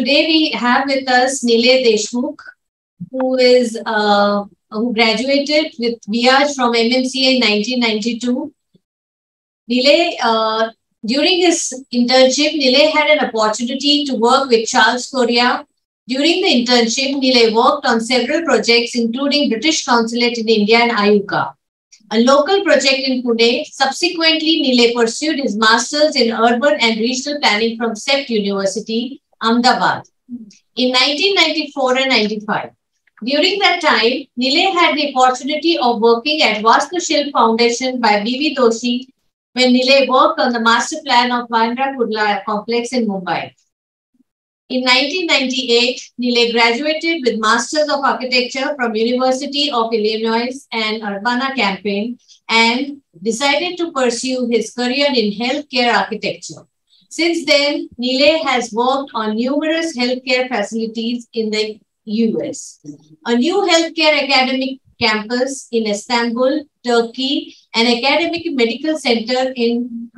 today we have with us Nilay Deshmukh, who is uh, who graduated with B.Arch from MMCOA in 1992. Nilay, uh, during his internship, Nilay had an opportunity to work with Charles Correa. During the internship, Nilay worked on several projects, including British Consulate in India and IUCAA, a local project in Pune. Subsequently, Nilay pursued his master's in urban and regional planning from CEPT University, Ahmedabad, in 1994 and 95. During that time, Nilay had the opportunity of working at Vastushilp Foundation by B.V. Doshi when Nilay worked on the master plan of Bandra Kurla complex in Mumbai. In 1998, Nilay graduated with Masters of Architecture from University of Illinois and Urbana-Champaign and decided to pursue his career in healthcare architecture. Since then, Nilay has worked on numerous healthcare facilities in the US. A new healthcare academic campus in Istanbul, Turkey, an academic medical center in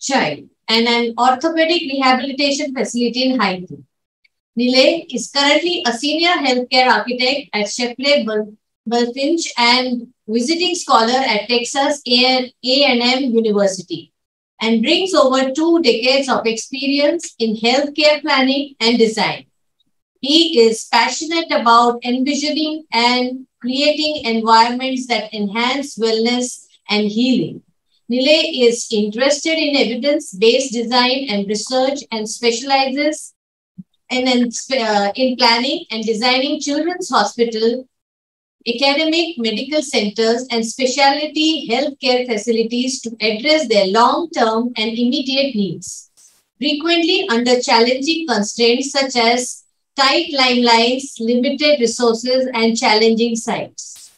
Chile and an orthopedic rehabilitation facility in Haiti. Nilay is currently a senior healthcare architect at Shepley Bulfinch and visiting scholar at Texas A&M University and brings over two decades of experience in healthcare planning and design. He is passionate about envisioning and creating environments that enhance wellness and healing. Nilay is interested in evidence-based design and research and specializes in, in, uh, in planning and designing children's hospital, academic medical centers, and specialty healthcare facilities to address their long-term and immediate needs. Frequently under challenging constraints such as tight timelines, limited resources, and challenging sites.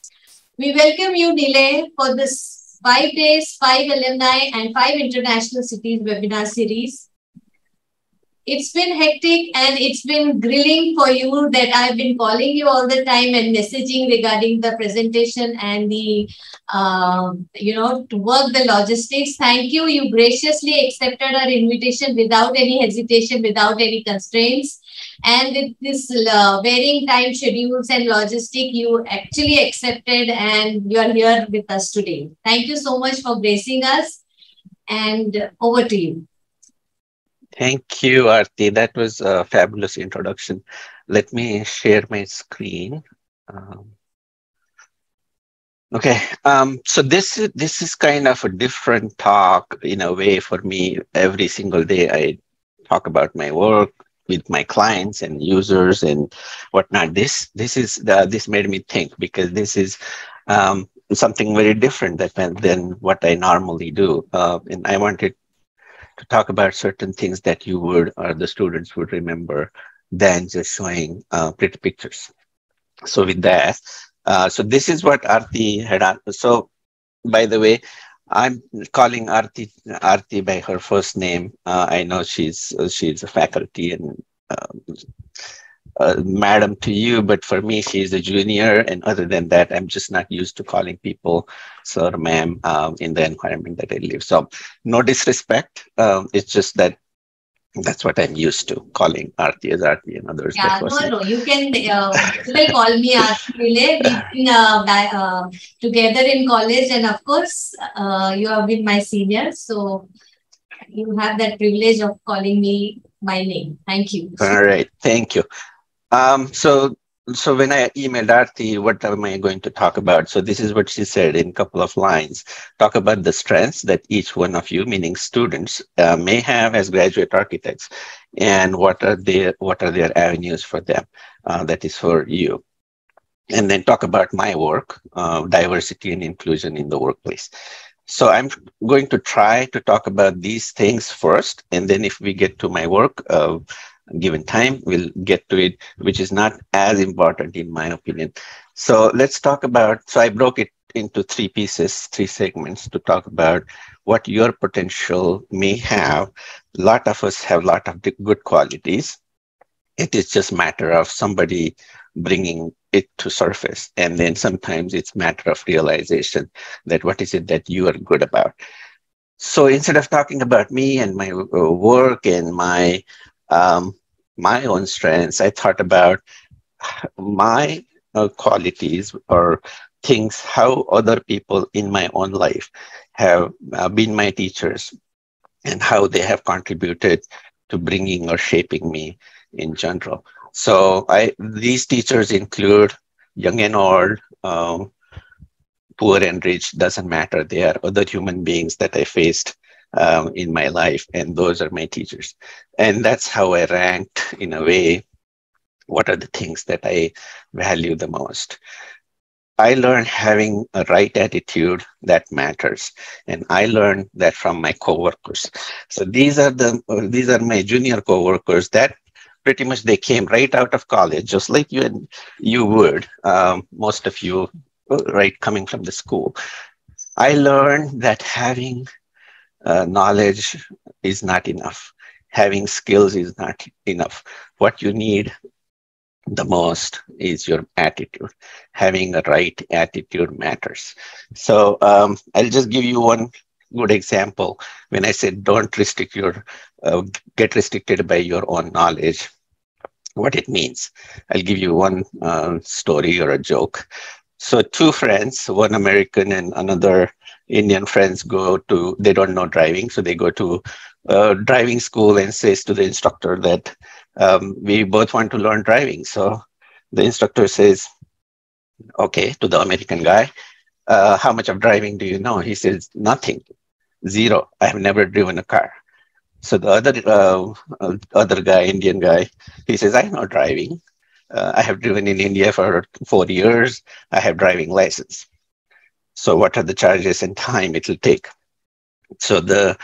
We welcome you, Nilay, for this five days, five alumni, and five international cities webinar series. It's been hectic and it's been grilling for you that I've been calling you all the time and messaging regarding the presentation and the, uh, you know, to work the logistics. Thank you. You graciously accepted our invitation without any hesitation, without any constraints. And with this uh, varying time schedules and logistic, you actually accepted and you are here with us today. Thank you so much for gracing us. And over to you. Thank you, Arti. That was a fabulous introduction. Let me share my screen. Um, okay, um, so this is this is kind of a different talk in a way for me. Every single day, I talk about my work, with my clients and users and whatnot. This this is the, this made me think because this is um, something very different than than what I normally do, uh, and I wanted to talk about certain things that you would or the students would remember than just showing uh, pretty pictures. So with that, uh, so this is what Arti had. So by the way, I'm calling Arti Arti by her first name. Uh, I know she's uh, she's a faculty and um, uh, madam to you, but for me, she's a junior. And other than that, I'm just not used to calling people sir, ma'am um, in the environment that I live. So no disrespect. Um, it's just that that's what I'm used to calling Arti as Arti and others. Yeah, no, no, you can uh, call me Arti. We've been uh, uh, together in college, and of course, uh, you have been my senior, so you have that privilege of calling me by name. Thank you. All right, thank you. Um, so so when I emailed Arti, what am I going to talk about? So this is what she said in a couple of lines. Talk about the strengths that each one of you, meaning students, uh, may have as graduate architects, and what are their what are their avenues for them. Uh, that is for you. And then talk about my work, uh, diversity and inclusion in the workplace. So I'm going to try to talk about these things first, and then if we get to my work, uh, given time, we'll get to it, which is not as important in my opinion. So let's talk about, so I broke it into three pieces, three segments to talk about what your potential may have. A lot of us have a lot of good qualities. It is just matter of somebody bringing it to surface. And then sometimes it's matter of realization that what is it that you are good about. So instead of talking about me and my uh, work and my um, my own strengths. I thought about my uh, qualities or things, how other people in my own life have uh, been my teachers and how they have contributed to bringing or shaping me in general. So I these teachers include young and old, um, poor and rich, doesn't matter. They are other human beings that I faced um, in my life, and those are my teachers. And that's how I ranked in a way what are the things that I value the most. I learned having a right attitude that matters, and I learned that from my coworkers. So these are the these are my junior coworkers that pretty much they came right out of college, just like you and you would. Um, most of you, right, coming from the school. I learned that having uh, knowledge is not enough. Having skills is not enough. What you need the most is your attitude. Having a right attitude matters. So um, I'll just give you one good example. When I said don't restrict your, uh, get restricted by your own knowledge, what it means. I'll give you one uh, story or a joke. So two friends, one American and another Indian friends go to, they don't know driving, so they go to uh, driving school and says to the instructor that um, we both want to learn driving. So the instructor says, okay, to the American guy, uh, how much of driving do you know? He says, nothing, zero. I have never driven a car. So the other uh, other guy, Indian guy, he says, I know driving. Uh, I have driven in India for four years. I have driving license. So what are the charges and time it will take? So the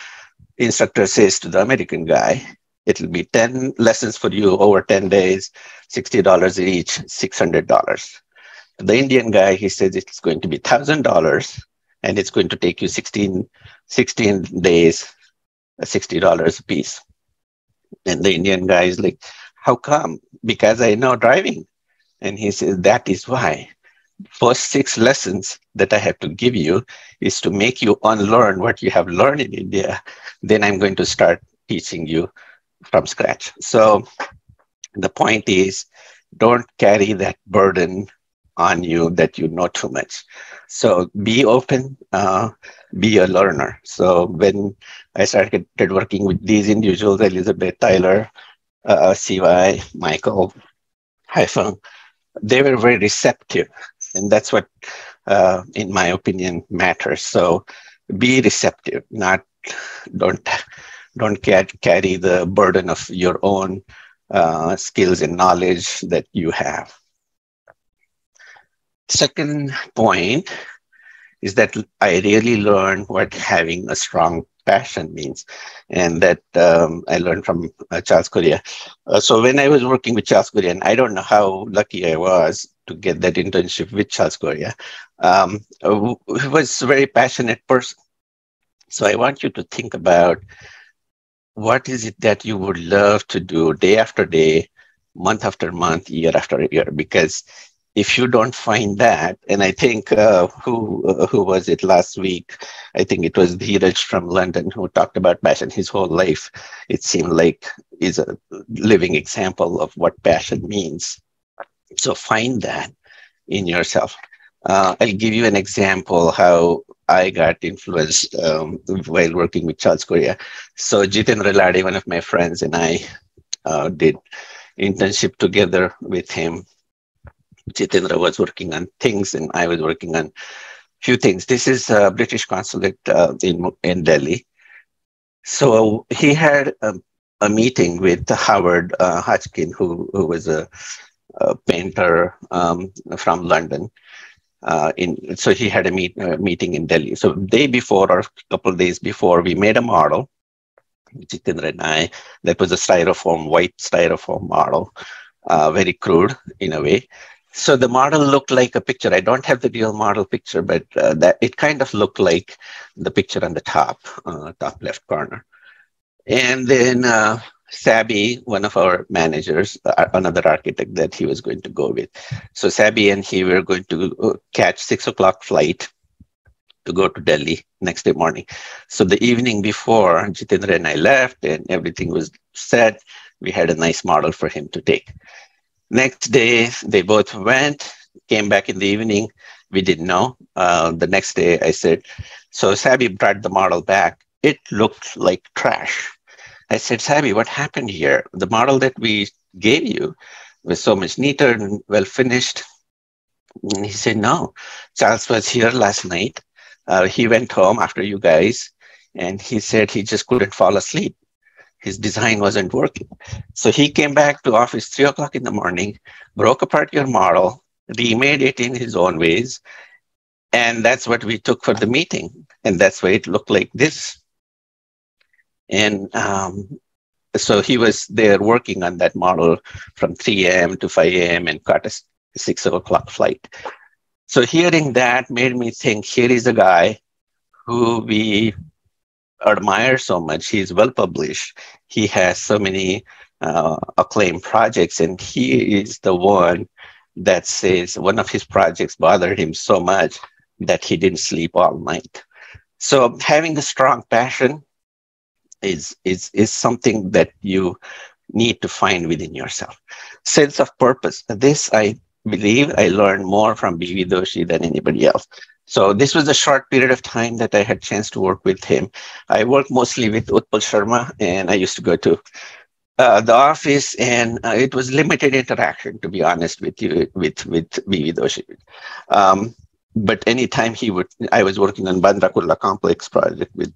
instructor says to the American guy, it'll be 10 lessons for you over 10 days, $60 each, $600. The Indian guy, he says it's going to be $1,000 and it's going to take you 16, 16 days, $60 a piece. And the Indian guy is like, how come? Because I know driving. And he says, that is why first six lessons that I have to give you is to make you unlearn what you have learned in India. Then I'm going to start teaching you from scratch. So the point is don't carry that burden on you that you know too much. So be open, uh, be a learner. So when I started working with these individuals, Elizabeth Tyler, uh, CY, Michael, Haifeng, they were very receptive and that's what uh, in my opinion matters. So be receptive not don't don't carry the burden of your own uh, skills and knowledge that you have. Second point is that i really learned what having a strong passion means and that um, i learned from uh, charles correa uh, so when i was working with charles correa and i don't know how lucky i was to get that internship with Charles Correa, um, he was a very passionate person. So I want you to think about what is it that you would love to do day after day, month after month, year after year, because if you don't find that, and I think uh, who uh, who was it last week? I think it was Dheeraj from London who talked about passion. His whole life, it seemed like, is a living example of what passion means. So find that in yourself. Uh, I'll give you an example how I got influenced um, while working with Charles Correa. So Jitendra Lade, one of my friends, and I uh, did internship together with him. Jitendra was working on things, and I was working on few things. This is a British consulate uh, in in Delhi. So he had a, a meeting with Howard uh, Hodgkin, who who was a a painter um, from London. Uh, in so he had a meet, uh, meeting in Delhi. So day before or a couple days before, we made a model, Jitendra and I. That was a styrofoam, white styrofoam model, uh, very crude in a way. So the model looked like a picture. I don't have the real model picture, but uh, that it kind of looked like the picture on the top, uh, top left corner. And then uh, Sabi, one of our managers, uh, another architect that he was going to go with. So Sabi and he were going to uh, catch six o'clock flight to go to Delhi next day morning. So the evening before, Jitendra and I left and everything was set, we had a nice model for him to take. Next day, they both went, came back in the evening. We didn't know. Uh, the next day, I said, so Sabby brought the model back. It looked like trash. I said, Sabby, what happened here? The model that we gave you was so much neater and well finished. And he said, no. Charles was here last night. Uh, he went home after you guys, and he said he just couldn't fall asleep. His design wasn't working. So he came back to office three o'clock in the morning, broke apart your model, remade it in his own ways, and that's what we took for the meeting. And that's why it looked like this. And um, so he was there working on that model from 3 a.m. to 5 a.m. and caught a six o'clock flight. So hearing that made me think here is a guy who we admire so much. He's well published. He has so many uh, acclaimed projects, and he is the one that says one of his projects bothered him so much that he didn't sleep all night. So having a strong passion is is is something that you need to find within yourself. Sense of purpose. This I believe I learned more from B.V. Doshi than anybody else. So this was a short period of time that I had chance to work with him. I worked mostly with Utpal Sharma, and I used to go to uh, the office, and uh, it was limited interaction, to be honest with you, with with B.V. Doshi. Um, but anytime he would, I was working on Bandra Kurla complex project with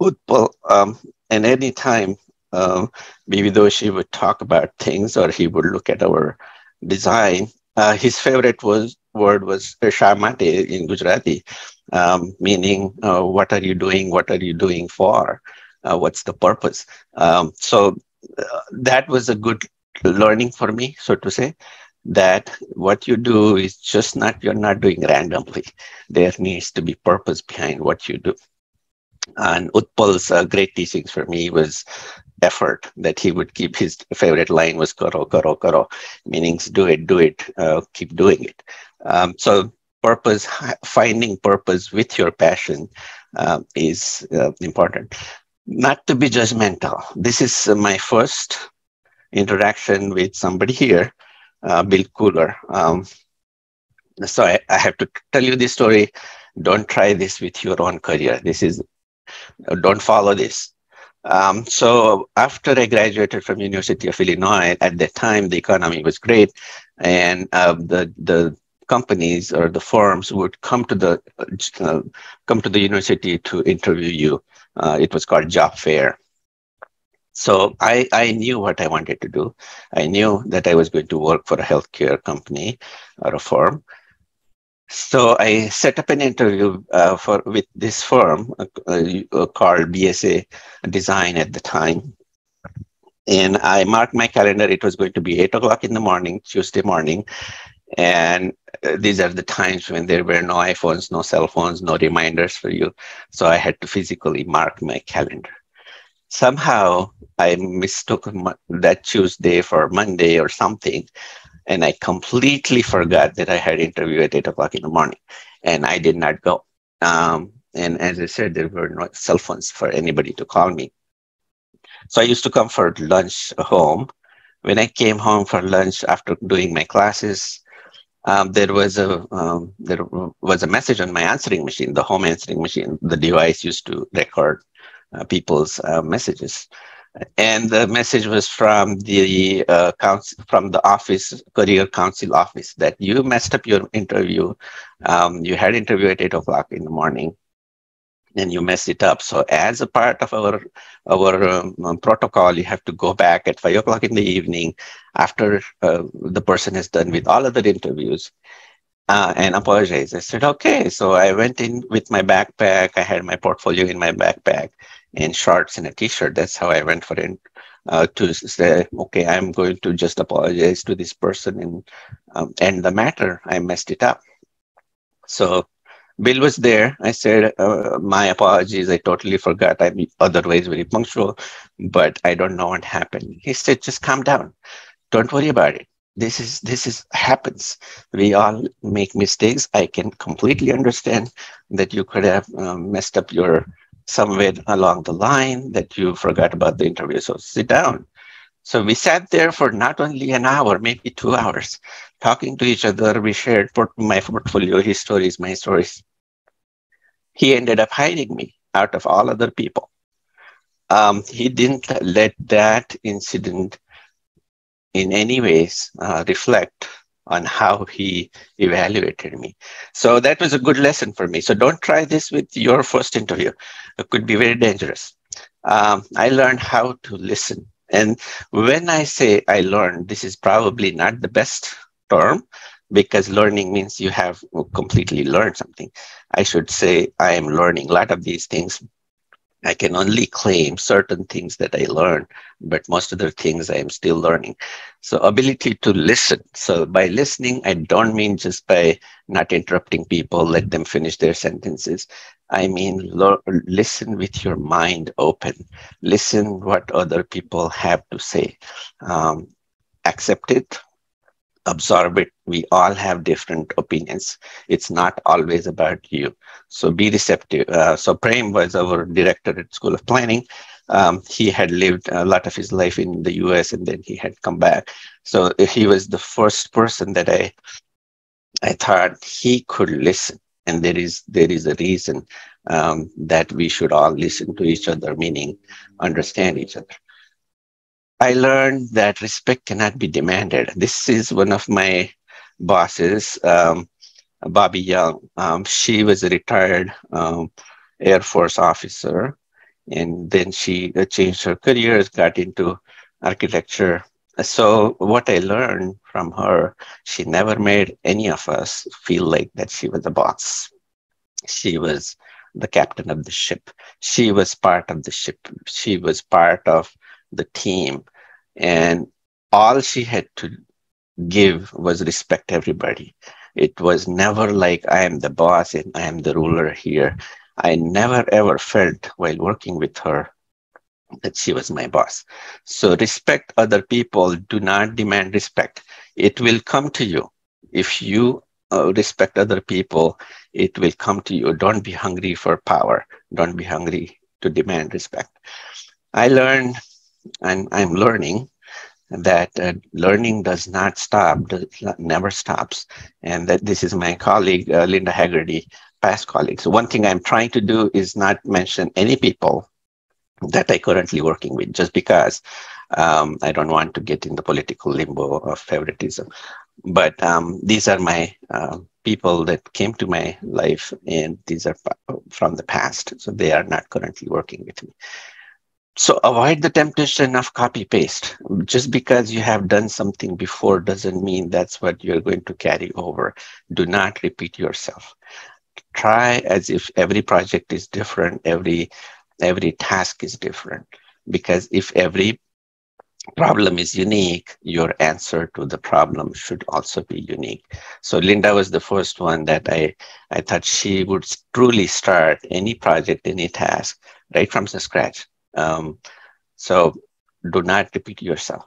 Utpal, um, and anytime um, B.V. Doshi would talk about things or he would look at our design, uh, his favorite was word was shamate in Gujarati, um, meaning uh, what are you doing? What are you doing for? Uh, what's the purpose? Um, so uh, that was a good learning for me, so to say that what you do is just not you're not doing randomly there needs to be purpose behind what you do and utpal's uh, great teachings for me was effort that he would keep his favorite line was karo karo karo meaning do it do it uh, keep doing it um, so purpose finding purpose with your passion uh, is uh, important not to be judgmental this is my first interaction with somebody here uh, Bill Cooler. Um, so I, I, have to tell you this story. Don't try this with your own career. This is, don't follow this. Um, so after I graduated from University of Illinois, at that time the economy was great, and uh, the the companies or the firms would come to the uh, come to the university to interview you. Uh, it was called job fair, so I, I knew what I wanted to do. I knew that I was going to work for a healthcare company or a firm. So I set up an interview uh, for with this firm uh, uh, called BSA Design at the time. And I marked my calendar. It was going to be eight o'clock in the morning, Tuesday morning. And these are the times when there were no iPhones, no cell phones, no reminders for you. So I had to physically mark my calendar somehow I mistook that Tuesday for Monday or something. And I completely forgot that I had interview at eight o'clock in the morning and I did not go. Um, and as I said, there were no cell phones for anybody to call me. So I used to come for lunch home. When I came home for lunch after doing my classes, um, there was a um, there was a message on my answering machine, the home answering machine. The device used to record uh, people's uh, messages. And the message was from the uh, council, from the office, career council office, that you messed up your interview. Um, you had interview at eight o'clock in the morning, and you messed it up. So as a part of our our um, protocol, you have to go back at five o'clock in the evening after uh, the person has done with all other interviews uh, and apologize. I said, okay. So I went in with my backpack. I had my portfolio in my backpack and shorts and a t-shirt. That's how I went for it. Uh, to say, okay, I'm going to just apologize to this person and um, end the matter. I messed it up. So Bill was there. I said, uh, my apologies. I totally forgot. I'm otherwise very punctual, but I don't know what happened. He said, just calm down. Don't worry about it. this is this is happens we all make mistakes i can completely understand that you could have um, messed up your somewhere along the line that you forgot about the interview so sit down so we sat there for not only an hour maybe two hours talking to each other we shared port- my portfolio his stories my stories he ended up hiring me out of all other people um, he didn't let that incident in any ways uh, reflect on how he evaluated me. So that was a good lesson for me. So don't try this with your first interview. It could be very dangerous. Um, I learned how to listen. And when I say I learned, this is probably not the best term because learning means you have completely learned something. I should say I am learning a lot of these things I can only claim certain things that I learned, but most of the things I am still learning. So ability to listen. So by listening, I don't mean just by not interrupting people, let them finish their sentences. I mean, lo- listen with your mind open. Listen what other people have to say. Um, accept it, absorb it. We all have different opinions. It's not always about you. So be receptive. Uh, so Prem was our director at School of Planning. Um, he had lived a lot of his life in the US and then he had come back. So he was the first person that I I thought he could listen. And there is there is a reason um, that we should all listen to each other, meaning understand each other. I learned that respect cannot be demanded. This is one of my bosses, um, Bobby Young. Um, she was a retired um, Air Force officer, and then she uh, changed her career, got into architecture. So what I learned from her, she never made any of us feel like that she was a boss. She was the captain of the ship. She was part of the ship. She was part of the team. And all she had to give was respect everybody. It was never like I am the boss and I am the ruler here. I never ever felt while working with her that she was my boss. So respect other people. Do not demand respect. It will come to you. If you uh, respect other people, it will come to you. Don't be hungry for power. Don't be hungry to demand respect. I learned and I'm learning that uh, learning does not stop, does never stops. And that this is my colleague, uh, Linda Haggerty, past colleague. So one thing I'm trying to do is not mention any people that I currently working with, just because um, I don't want to get in the political limbo of favoritism. But um, these are my uh, people that came to my life, and these are from the past. So they are not currently working with me. So avoid the temptation of copy paste. Just because you have done something before doesn't mean that's what you're going to carry over. Do not repeat yourself. Try as if every project is different, every every task is different. Because if every problem is unique, your answer to the problem should also be unique. So Linda was the first one that I, I thought she would truly start any project, any task right from the scratch um, so do not repeat yourself.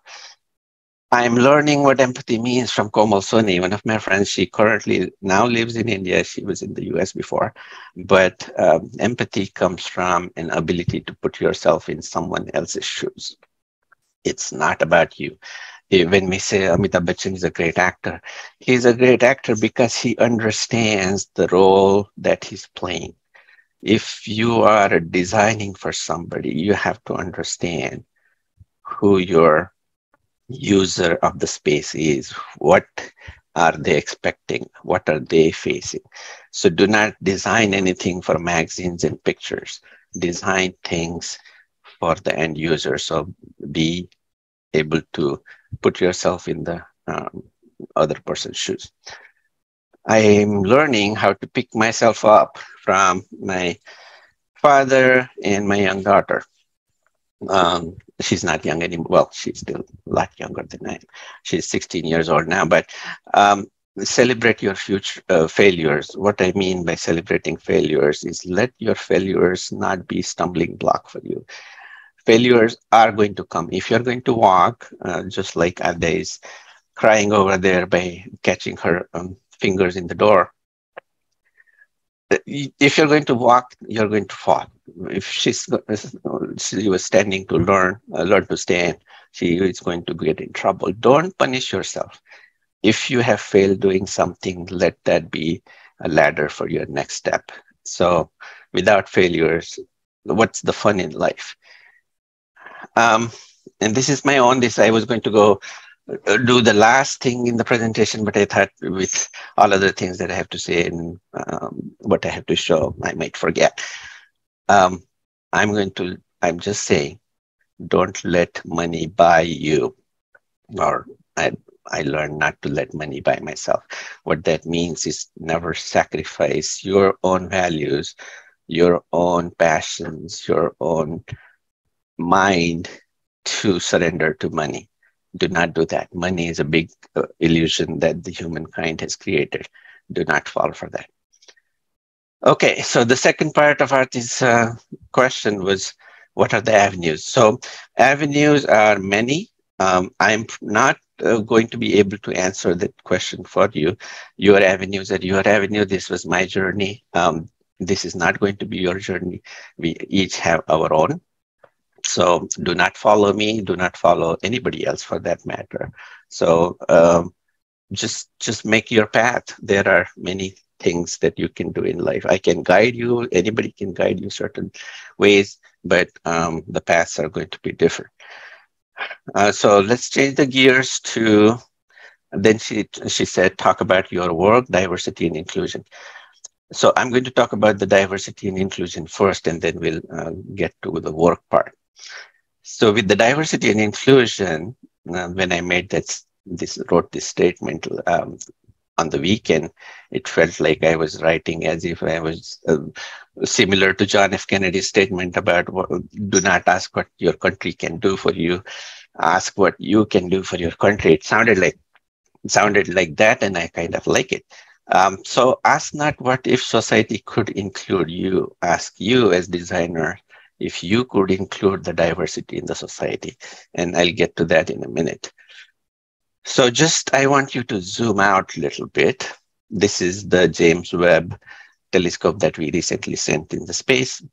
I'm learning what empathy means from Komal Soni, one of my friends. She currently now lives in India. She was in the US before. But um, empathy comes from an ability to put yourself in someone else's shoes. It's not about you. When we say Amitabh Bachchan is a great actor, he's a great actor because he understands the role that he's playing if you are designing for somebody, you have to understand who your user of the space is, what are they expecting, what are they facing. So do not design anything for magazines and pictures. Design things for the end user. So be able to put yourself in the um, other person's shoes. I'm learning how to pick myself up from my father and my young daughter. Um, she's not young anymore. Well, she's still a lot younger than I am. She's 16 years old now. But um, celebrate your future uh, failures. What I mean by celebrating failures is let your failures not be stumbling block for you. Failures are going to come. If you're going to walk, uh, just like Ade Adays, crying over there by catching her um, fingers in the door. If you're going to walk, you're going to fall. If she's she was standing to learn, uh, learn to stand, she is going to get in trouble. Don't punish yourself. If you have failed doing something, let that be a ladder for your next step. So, without failures, what's the fun in life? Um, and this is my own. This I was going to go uh, do the last thing in the presentation, but I thought with all other things that I have to say and um, what I have to show, I might forget. Um, I'm going to, I'm just saying, don't let money buy you. Or I, I learned not to let money buy myself. What that means is never sacrifice your own values, your own passions, your own mind to surrender to money do not do that. Money is a big uh, illusion that the humankind has created. Do not fall for that. Okay, so the second part of Arti's uh, question was, what are the avenues? So avenues are many. Um, I'm not uh, going to be able to answer that question for you. Your avenues are your avenue. This was my journey. Um, this is not going to be your journey. We each have our own. So do not follow me. Do not follow anybody else for that matter. So um, just just make your path. There are many things that you can do in life. I can guide you. Anybody can guide you certain ways, but um, the paths are going to be different. Uh, so let's change the gears to. Then she she said, talk about your work, diversity and inclusion. So I'm going to talk about the diversity and inclusion first, and then we'll uh, get to the work part. So with the diversity and inclusion, uh, when I made that, this wrote this statement um, on the weekend, it felt like I was writing as if I was uh, similar to John F. Kennedy's statement about do not ask what your country can do for you, ask what you can do for your country. It sounded like sounded like that, and I kind of like it. Um, so ask not what if society could include you. Ask you as designer if you could include the diversity in the society. And I'll get to that in a minute. So just, I want you to zoom out a little bit. This is the James Webb telescope that we recently sent in the space.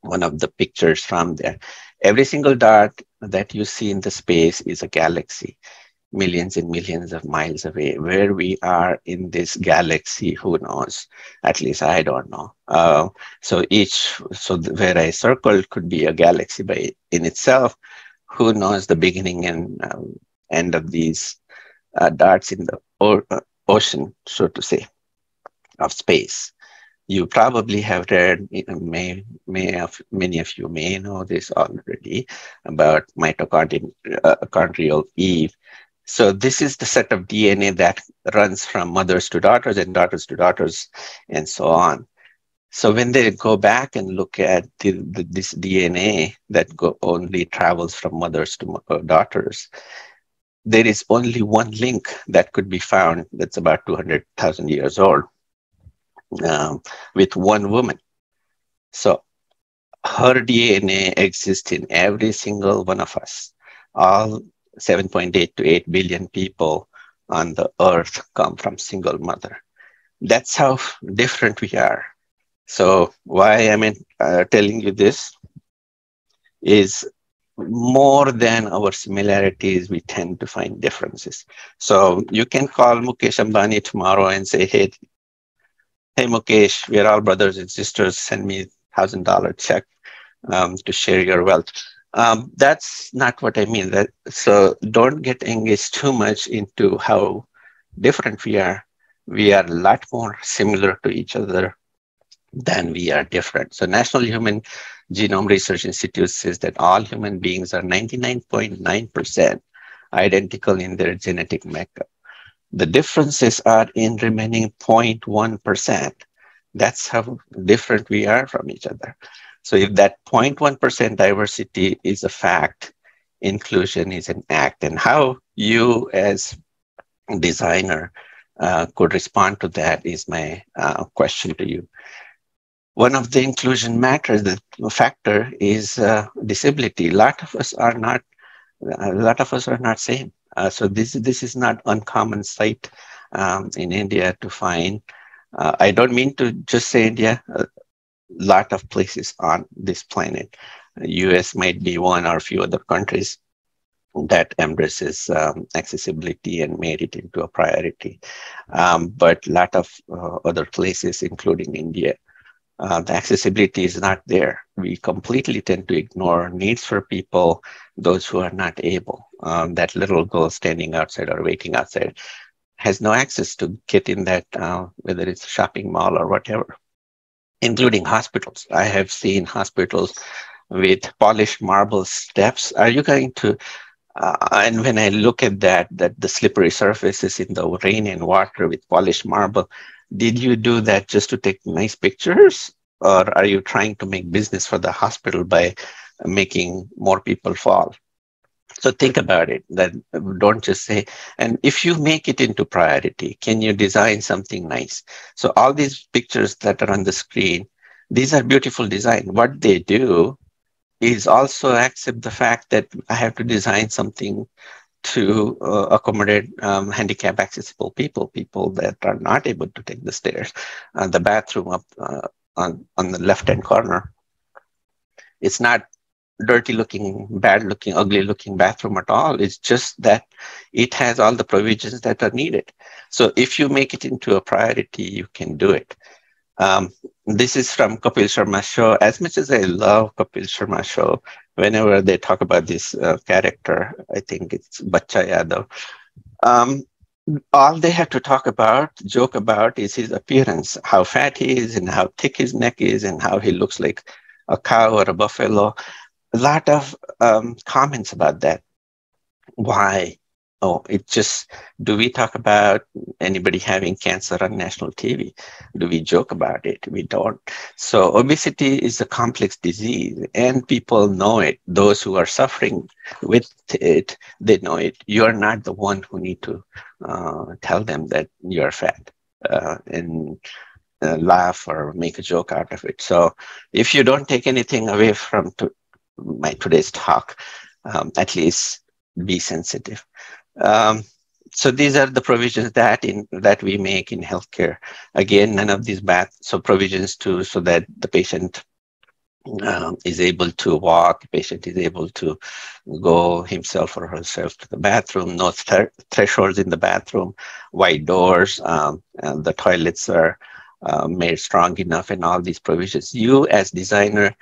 One of the pictures from there. Every single dot that you see in the space is a galaxy millions and millions of miles away. Where we are in this galaxy, who knows? At least I don't know. Uh, so each, so where I circled could be a galaxy by in itself. Who knows the beginning and um, end of these uh, darts in the uh, ocean, so to say, of space? You probably have read, may, may of, many of you may know this already about mitochondrial uh, Eve so this is the set of DNA that runs from mothers to daughters and daughters to daughters and so on. So when they go back and look at the, the, this DNA that go, only travels from mothers to uh, daughters, there is only one link that could be found that's about 200,000 years old um, with one woman. So her DNA exists in every single one of us. All 7.8 to 8 billion people on the earth come from single mother. That's how different we are. So why am I uh, telling you this is more than our similarities, we tend to find differences. So you can call Mukesh Ambani tomorrow and say, hey, hey Mukesh, we're all brothers and sisters. Send me thousand dollar check um, to share your wealth. Um, that's not what I mean. That so don't get engaged too much into how different we are. We are a lot more similar to each other than we are different. So National Human Genome Research Institute says that all human beings are 99.9% identical in their genetic makeup. The differences are in remaining 0.1%. That's how different we are from each other. So if that 0.1% diversity is a fact, inclusion is an act. And how you as designer uh, could respond to that is my uh, question to you. One of the inclusion matters, the factor is uh, disability. A lot of us are not, a lot of us are not same. Uh, so this this is not uncommon sight um, in India to find. Uh, I don't mean to just say India. Lot of places on this planet. U.S. might be one or a few other countries that embraces um, accessibility and made it into a priority. Um, but a lot of uh, other places, including India, uh, the accessibility is not there. We completely tend to ignore needs for people, those who are not able. Um, that little girl standing outside or waiting outside has no access to get in that, uh, whether it's a shopping mall or whatever, including hospitals. I have seen hospitals with polished marble steps. Are you going to uh, and when I look at that, that the slippery surfaces in the rain and water with polished marble, did you do that just to take nice pictures? Or are you trying to make business for the hospital by making more people fall? So think about it. That don't just say, and if you make it into priority, can you design something nice? So all these pictures that are on the screen, these are beautiful design. What they do is also accept the fact that I have to design something to uh, accommodate um, handicap accessible people, people that are not able to take the stairs. Uh, the bathroom up uh, on, on the left hand corner, it's not dirty looking, bad looking, ugly looking bathroom at all. It's just that it has all the provisions that are needed. So if you make it into a priority, you can do it. Um, this is from Kapil Sharma show. As much as I love Kapil Sharma show, whenever they talk about this uh, character, I think it's Bacha Yadav. Um, all they have to talk about, joke about, is his appearance, how fat he is, and how thick his neck is, and how he looks like a cow or a buffalo. A lot of um, comments about that. Why? Oh, it just, do we talk about anybody having cancer on national TV? Do we joke about it? We don't. So obesity is a complex disease and people know it. Those who are suffering with it, they know it. You are not the one who need to uh, tell them that you're fat uh, and uh, laugh or make a joke out of it. So if you don't take anything away from to my today's talk, um, at least be sensitive. Um, so these are the provisions that in that we make in healthcare. Again, none of these bad so provisions to so that the patient um, is able to walk, patient is able to go himself or herself to the bathroom, no th- thresholds in the bathroom, wide doors, um, the toilets are uh, made strong enough, and all these provisions. You, as designer,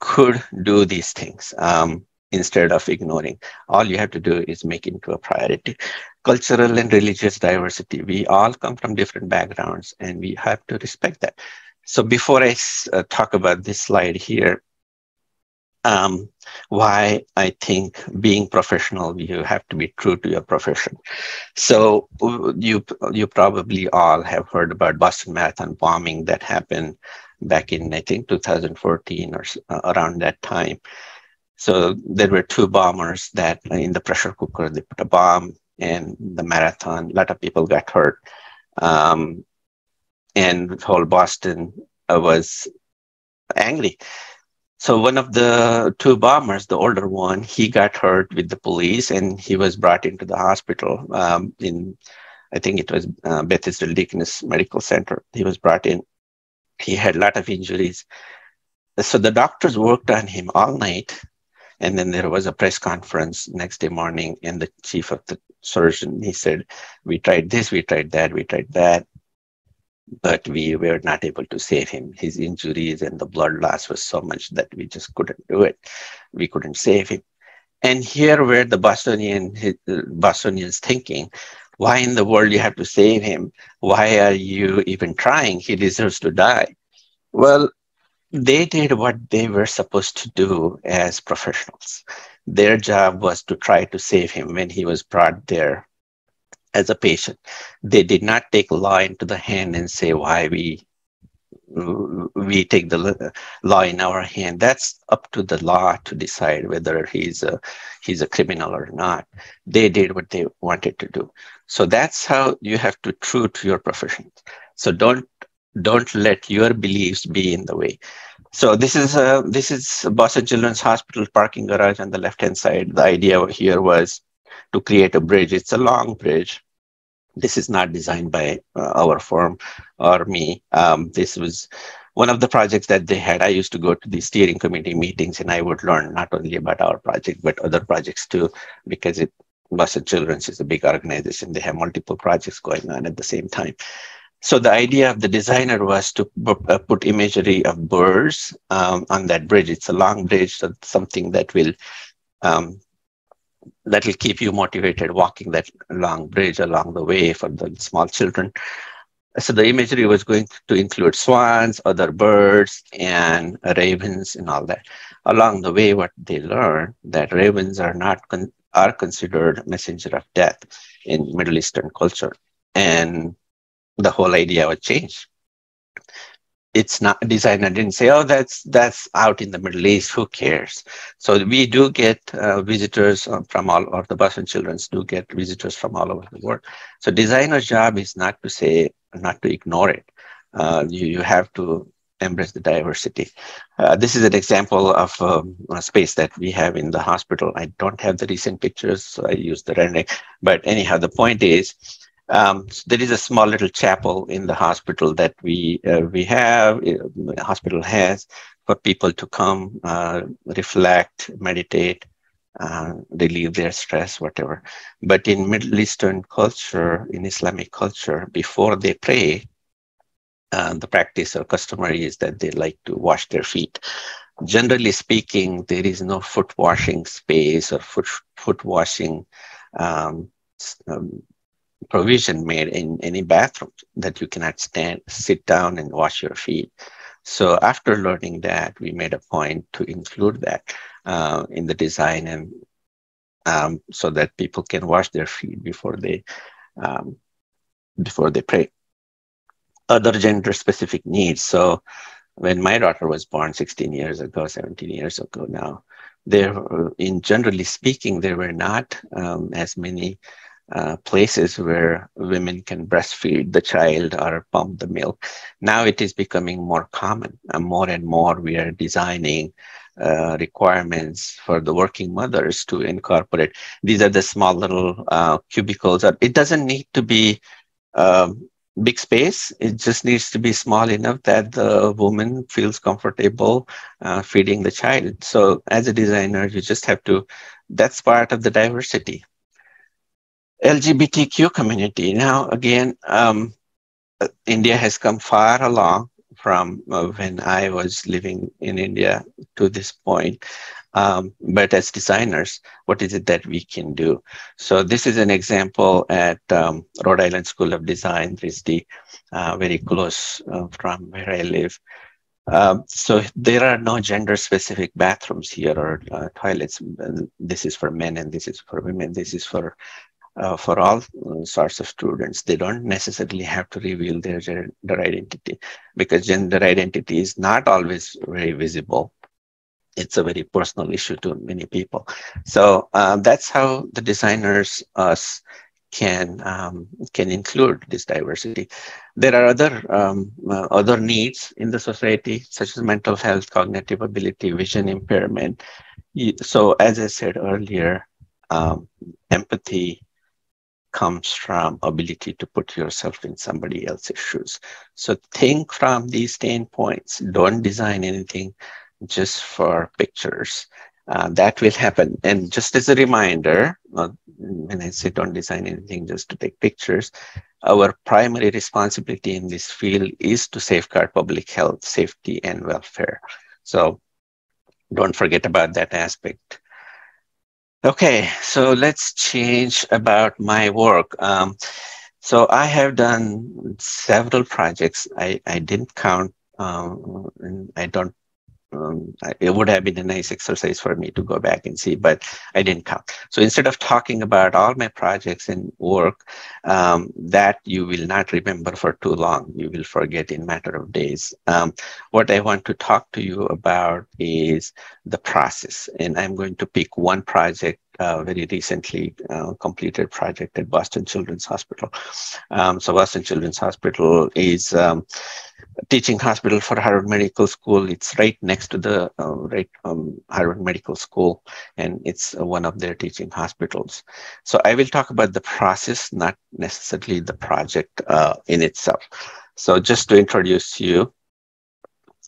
could do these things. Um, instead of ignoring. All you have to do is make it into a priority. Cultural and religious diversity. We all come from different backgrounds and we have to respect that. So before I uh, talk about this slide here, um, why I think being professional, you have to be true to your profession. So you you probably all have heard about Boston Marathon bombing that happened back in I think 2014 or uh, around that time. So there were two bombers that in the pressure cooker, they put a bomb and the marathon, a lot of people got hurt. Um, and whole Boston uh, was angry. So one of the two bombers, the older one, he got hurt with the police and he was brought into the hospital um, in, I think it was uh, Beth Israel Deaconess Medical Center. He was brought in. He had a lot of injuries. So the doctors worked on him all night and then there was a press conference next day morning, and the chief of the surgeon he said, "We tried this, we tried that, we tried that, but we were not able to save him. His injuries and the blood loss was so much that we just couldn't do it. We couldn't save him." And here, where the Bostonian uh, Bostonians thinking, why in the world you have to save him? Why are you even trying? He deserves to die. Well, they did what they were supposed to do as professionals. Their job was to try to save him when he was brought there as a patient. They did not take law into the hand and say why we we take the law in our hand. That's up to the law to decide whether he's a he's a criminal or not. They did what they wanted to do. So that's how you have to true to your profession. So don't don't let your beliefs be in the way. So this is uh, this is Boston Children's Hospital parking garage on the left hand side. The idea here was to create a bridge. It's a long bridge. This is not designed by uh, our firm or me. Um, this was one of the projects that they had. I used to go to the steering committee meetings and I would learn not only about our project, but other projects too, because it Boston Children's is a big organization. They have multiple projects going on at the same time. So the idea of the designer was to uh, put imagery of birds um, on that bridge. It's a long bridge, so something that will um, that will keep you motivated walking that long bridge along the way for the small children. So the imagery was going to include swans, other birds, and ravens, and all that. Along the way, what they learned that ravens are not con- are considered messenger of death in Middle Eastern culture, and the whole idea would change. It's not designer didn't say, "Oh, that's that's out in the Middle East. Who cares?" So we do get uh, visitors uh, from all, or the Boston Children's do get visitors from all over the world. So designer's job is not to say, not to ignore it. Uh, you you have to embrace the diversity. Uh, this is an example of um, a space that we have in the hospital. I don't have the recent pictures, so I use the rendering. But anyhow, the point is, um, so there is a small little chapel in the hospital that we uh, we have, uh, hospital has for people to come, uh, reflect, meditate, uh, relieve their stress, whatever. But in Middle Eastern culture, in Islamic culture, before they pray, uh, the practice or customary is that they like to wash their feet. Generally speaking, there is no foot washing space or foot foot washing um, um, provision made in any bathroom that you cannot stand, sit down and wash your feet. So after learning that, we made a point to include that uh, in the design and um, so that people can wash their feet before they um, before they pray. Other gender specific needs. So when my daughter was born 16 years ago, 17 years ago now, there, in generally speaking, there were not um, as many uh, places where women can breastfeed the child or pump the milk. Now it is becoming more common. And more and more, we are designing uh, requirements for the working mothers to incorporate. These are the small little uh, cubicles. It doesn't need to be um, big space. It just needs to be small enough that the woman feels comfortable uh, feeding the child. So as a designer, you just have to, that's part of the diversity. LGBTQ community. Now, again, um, India has come far along from uh, when I was living in India to this point. Um, but as designers, what is it that we can do? So this is an example at um, Rhode Island School of Design, RISD, uh, very close uh, from where I live. Um, so there are no gender specific bathrooms here or uh, toilets. This is for men and this is for women. This is for uh, for all uh, sorts of students. They don't necessarily have to reveal their gender identity because gender identity is not always very visible. It's a very personal issue to many people. So uh, that's how the designers us can um, can include this diversity. There are other um, uh, other needs in the society, such as mental health, cognitive ability, vision impairment. So, as I said earlier, um, empathy, comes from ability to put yourself in somebody else's shoes. So think from these 10 points. Don't design anything just for pictures. Uh, that will happen. And just as a reminder, uh, when I say don't design anything just to take pictures, our primary responsibility in this field is to safeguard public health, safety, and welfare. So don't forget about that aspect. Okay, so let's change about my work. Um, so I have done several projects. I, I didn't count, um, I don't um, it would have been a nice exercise for me to go back and see, but I didn't come. So instead of talking about all my projects and work, um, that you will not remember for too long. You will forget in matter of days. Um, what I want to talk to you about is the process, and I'm going to pick one project very recently uh, completed project at Boston Children's Hospital. Um, so Boston Children's Hospital is um, teaching hospital for Harvard Medical School. It's right next to the uh, right um, Harvard Medical School, and it's one of their teaching hospitals. So I will talk about the process, not necessarily the project uh, in itself. So just to introduce you,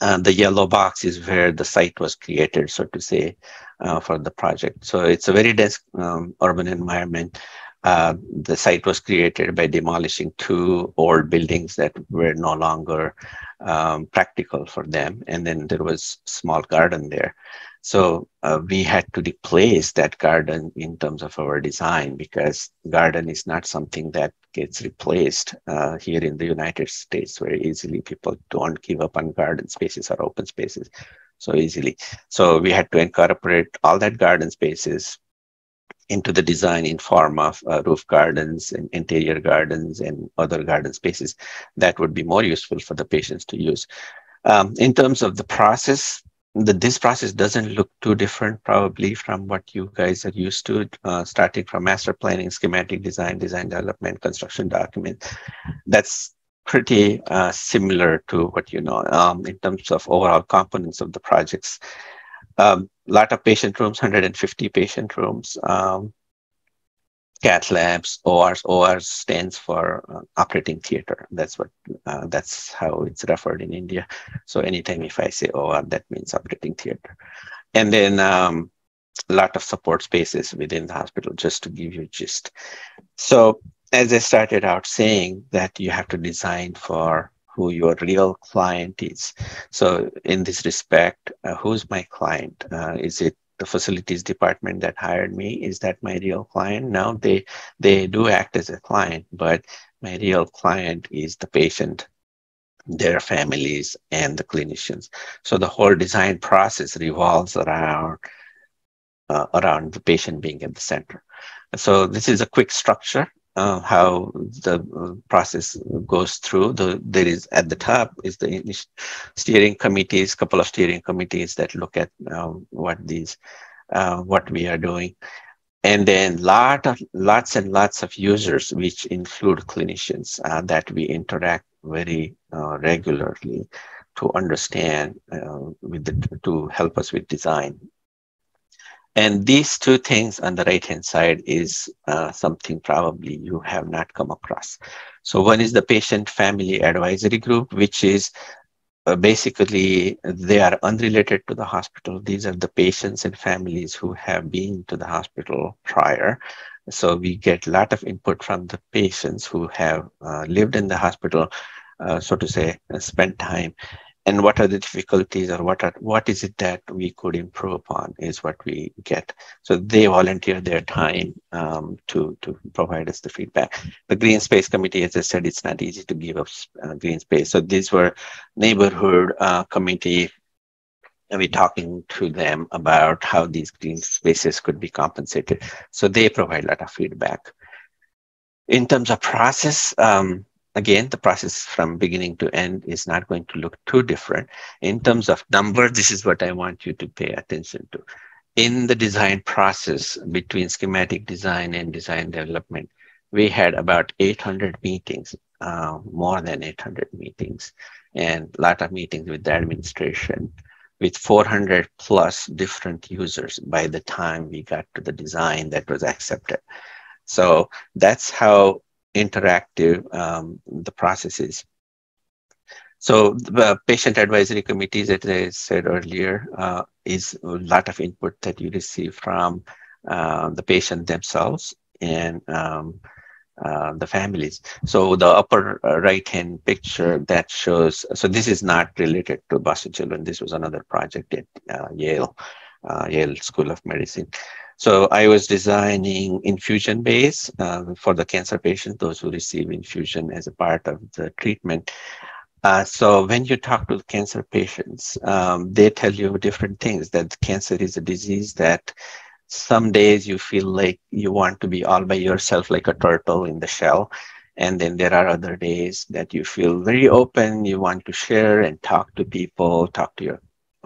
the yellow box is where the site was created, so to say, uh, for the project. So it's a very dense um, urban environment. Uh, the site was created by demolishing two old buildings that were no longer um, practical for them. And then there was small garden there. So uh, we had to replace that garden in terms of our design because garden is not something that gets replaced uh, here in the United States very easily. People don't give up on garden spaces or open spaces so easily. So we had to incorporate all that garden spaces into the design in form of uh, roof gardens and interior gardens and other garden spaces that would be more useful for the patients to use. Um, in terms of the process, the, this process doesn't look too different probably from what you guys are used to, uh, starting from master planning, schematic design, design development, construction document. That's pretty uh, similar to what you know um, in terms of overall components of the projects. A um, lot of patient rooms, 150 patient rooms, um, cath labs, ORs. ORs stands for uh, operating theater. That's what uh, that's how it's referred in India. So anytime if I say OR, that means operating theater. And then um, a lot of support spaces within the hospital, just to give you gist. So as I started out saying that you have to design for who your real client is. So in this respect, uh, who's my client? Uh, is it the facilities department that hired me is that my real client. Now they they do act as a client but my real client is the patient their families and the clinicians. So the whole design process revolves around uh, around the patient being at the center. So this is a quick structure uh, how the uh, process goes through. The, there is at the top is the steering committees, couple of steering committees that look at uh, what these, uh, what we are doing, and then lot of lots and lots of users, which include clinicians uh, that we interact very uh, regularly to understand with the, to help us with design and these two things on the right hand side is uh, something probably you have not come across. So one is the patient family advisory group, which is uh, basically they are unrelated to the hospital. These are the patients and families who have been to the hospital prior. So we get a lot of input from the patients who have uh, lived in the hospital, uh, so to say, uh, spent time and what are the difficulties or what are what is it that we could improve upon is what we get. So they volunteer their time um, to to provide us the feedback. The green space committee as i said it's not easy to give up uh, green space. So these were neighborhood uh, committee and we're talking to them about how these green spaces could be compensated. So they provide a lot of feedback. In terms of process um, again, the process from beginning to end is not going to look too different. In terms of number, this is what I want you to pay attention to. In the design process between schematic design and design development, we had about 800 meetings, uh, more than 800 meetings, and a lot of meetings with the administration with 400 plus different users by the time we got to the design that was accepted. So that's how interactive um, the processes. So the patient advisory committees, as I said earlier, uh, is a lot of input that you receive from uh, the patient themselves and um, uh, the families. So the upper uh, right-hand picture that shows, so this is not related to Boston Children. This was another project at uh, Yale, uh, Yale School of Medicine. So I was designing infusion bays uh, for the cancer patients, those who receive infusion as a part of the treatment. Uh, so when you talk to cancer patients, um, they tell you different things that cancer is a disease that some days you feel like you want to be all by yourself like a turtle in the shell. And then there are other days that you feel very open, you want to share and talk to people, talk to your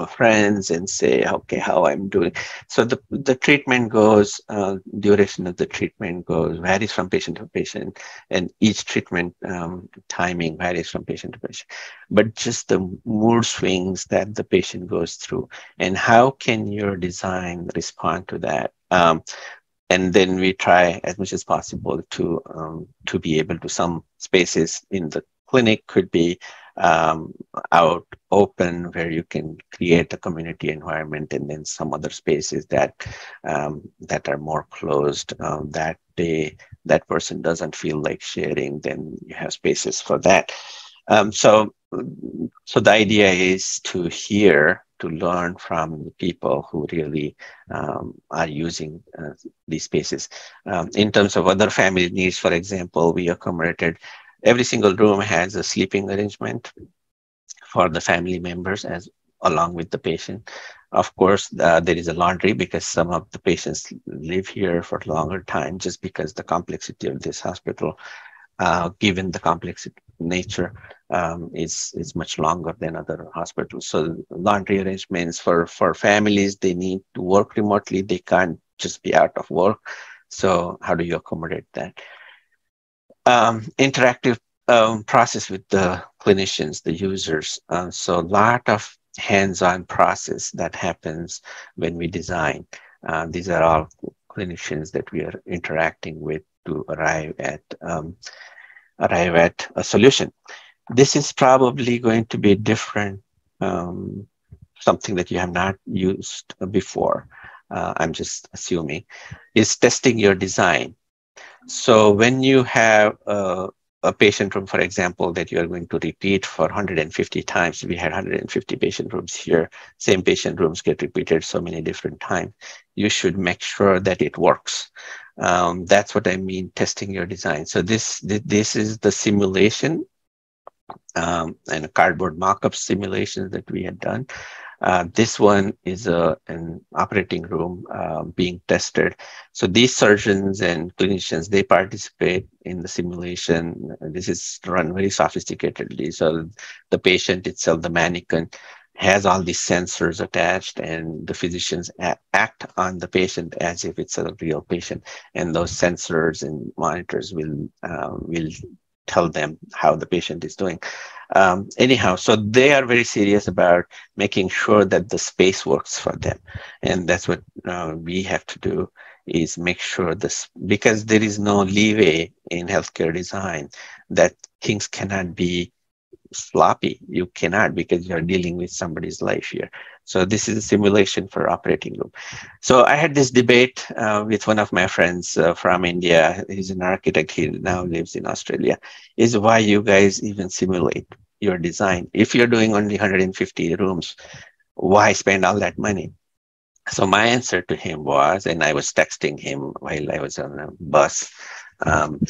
friends and say, okay, how I'm doing. So the, the treatment goes, uh, duration of the treatment goes, varies from patient to patient, and each treatment um, timing varies from patient to patient. But just the mood swings that the patient goes through, and how can your design respond to that? Um, and then we try as much as possible to um, to be able to some spaces in the clinic could be um, out open where you can create a community environment and then some other spaces that um, that are more closed um, that they that person doesn't feel like sharing then you have spaces for that. Um, so so the idea is to hear to learn from people who really um, are using uh, these spaces. Um, in terms of other family needs for example we accommodated Every single room has a sleeping arrangement for the family members as along with the patient. Of course, uh, there is a laundry because some of the patients live here for a longer time just because the complexity of this hospital, uh, given the complex nature, um, is, is much longer than other hospitals. So laundry arrangements for, for families, they need to work remotely. They can't just be out of work. So how do you accommodate that? Um, interactive um, process with the clinicians, the users. Uh, so a lot of hands-on process that happens when we design. Uh, these are all clinicians that we are interacting with to arrive at um, arrive at a solution. This is probably going to be different, um, something that you have not used before. Uh, I'm just assuming, is testing your design. So when you have a, a, patient room, for example, that you are going to repeat for 150 times, we had 150 patient rooms here, same patient rooms get repeated so many different times, you should make sure that it works. Um, that's what I mean, testing your design. So this, this is the simulation um, and a cardboard mock-up simulations that we had done. Uh, this one is a, an operating room uh, being tested. So these surgeons and clinicians, they participate in the simulation. This is run very sophisticatedly. So the patient itself, the mannequin, has all these sensors attached and the physicians act on the patient as if it's a real patient and those sensors and monitors will uh, will tell them how the patient is doing. Um, anyhow, so they are very serious about making sure that the space works for them. And that's what uh, we have to do is make sure this, because there is no leeway in healthcare design that things cannot be sloppy. You cannot because you're dealing with somebody's life here. So this is a simulation for operating room. So I had this debate uh, with one of my friends uh, from India. He's an architect. He now lives in Australia. Is why you guys even simulate your design. If you're doing only 150 rooms, why spend all that money? So my answer to him was, and I was texting him while I was on a bus. Um,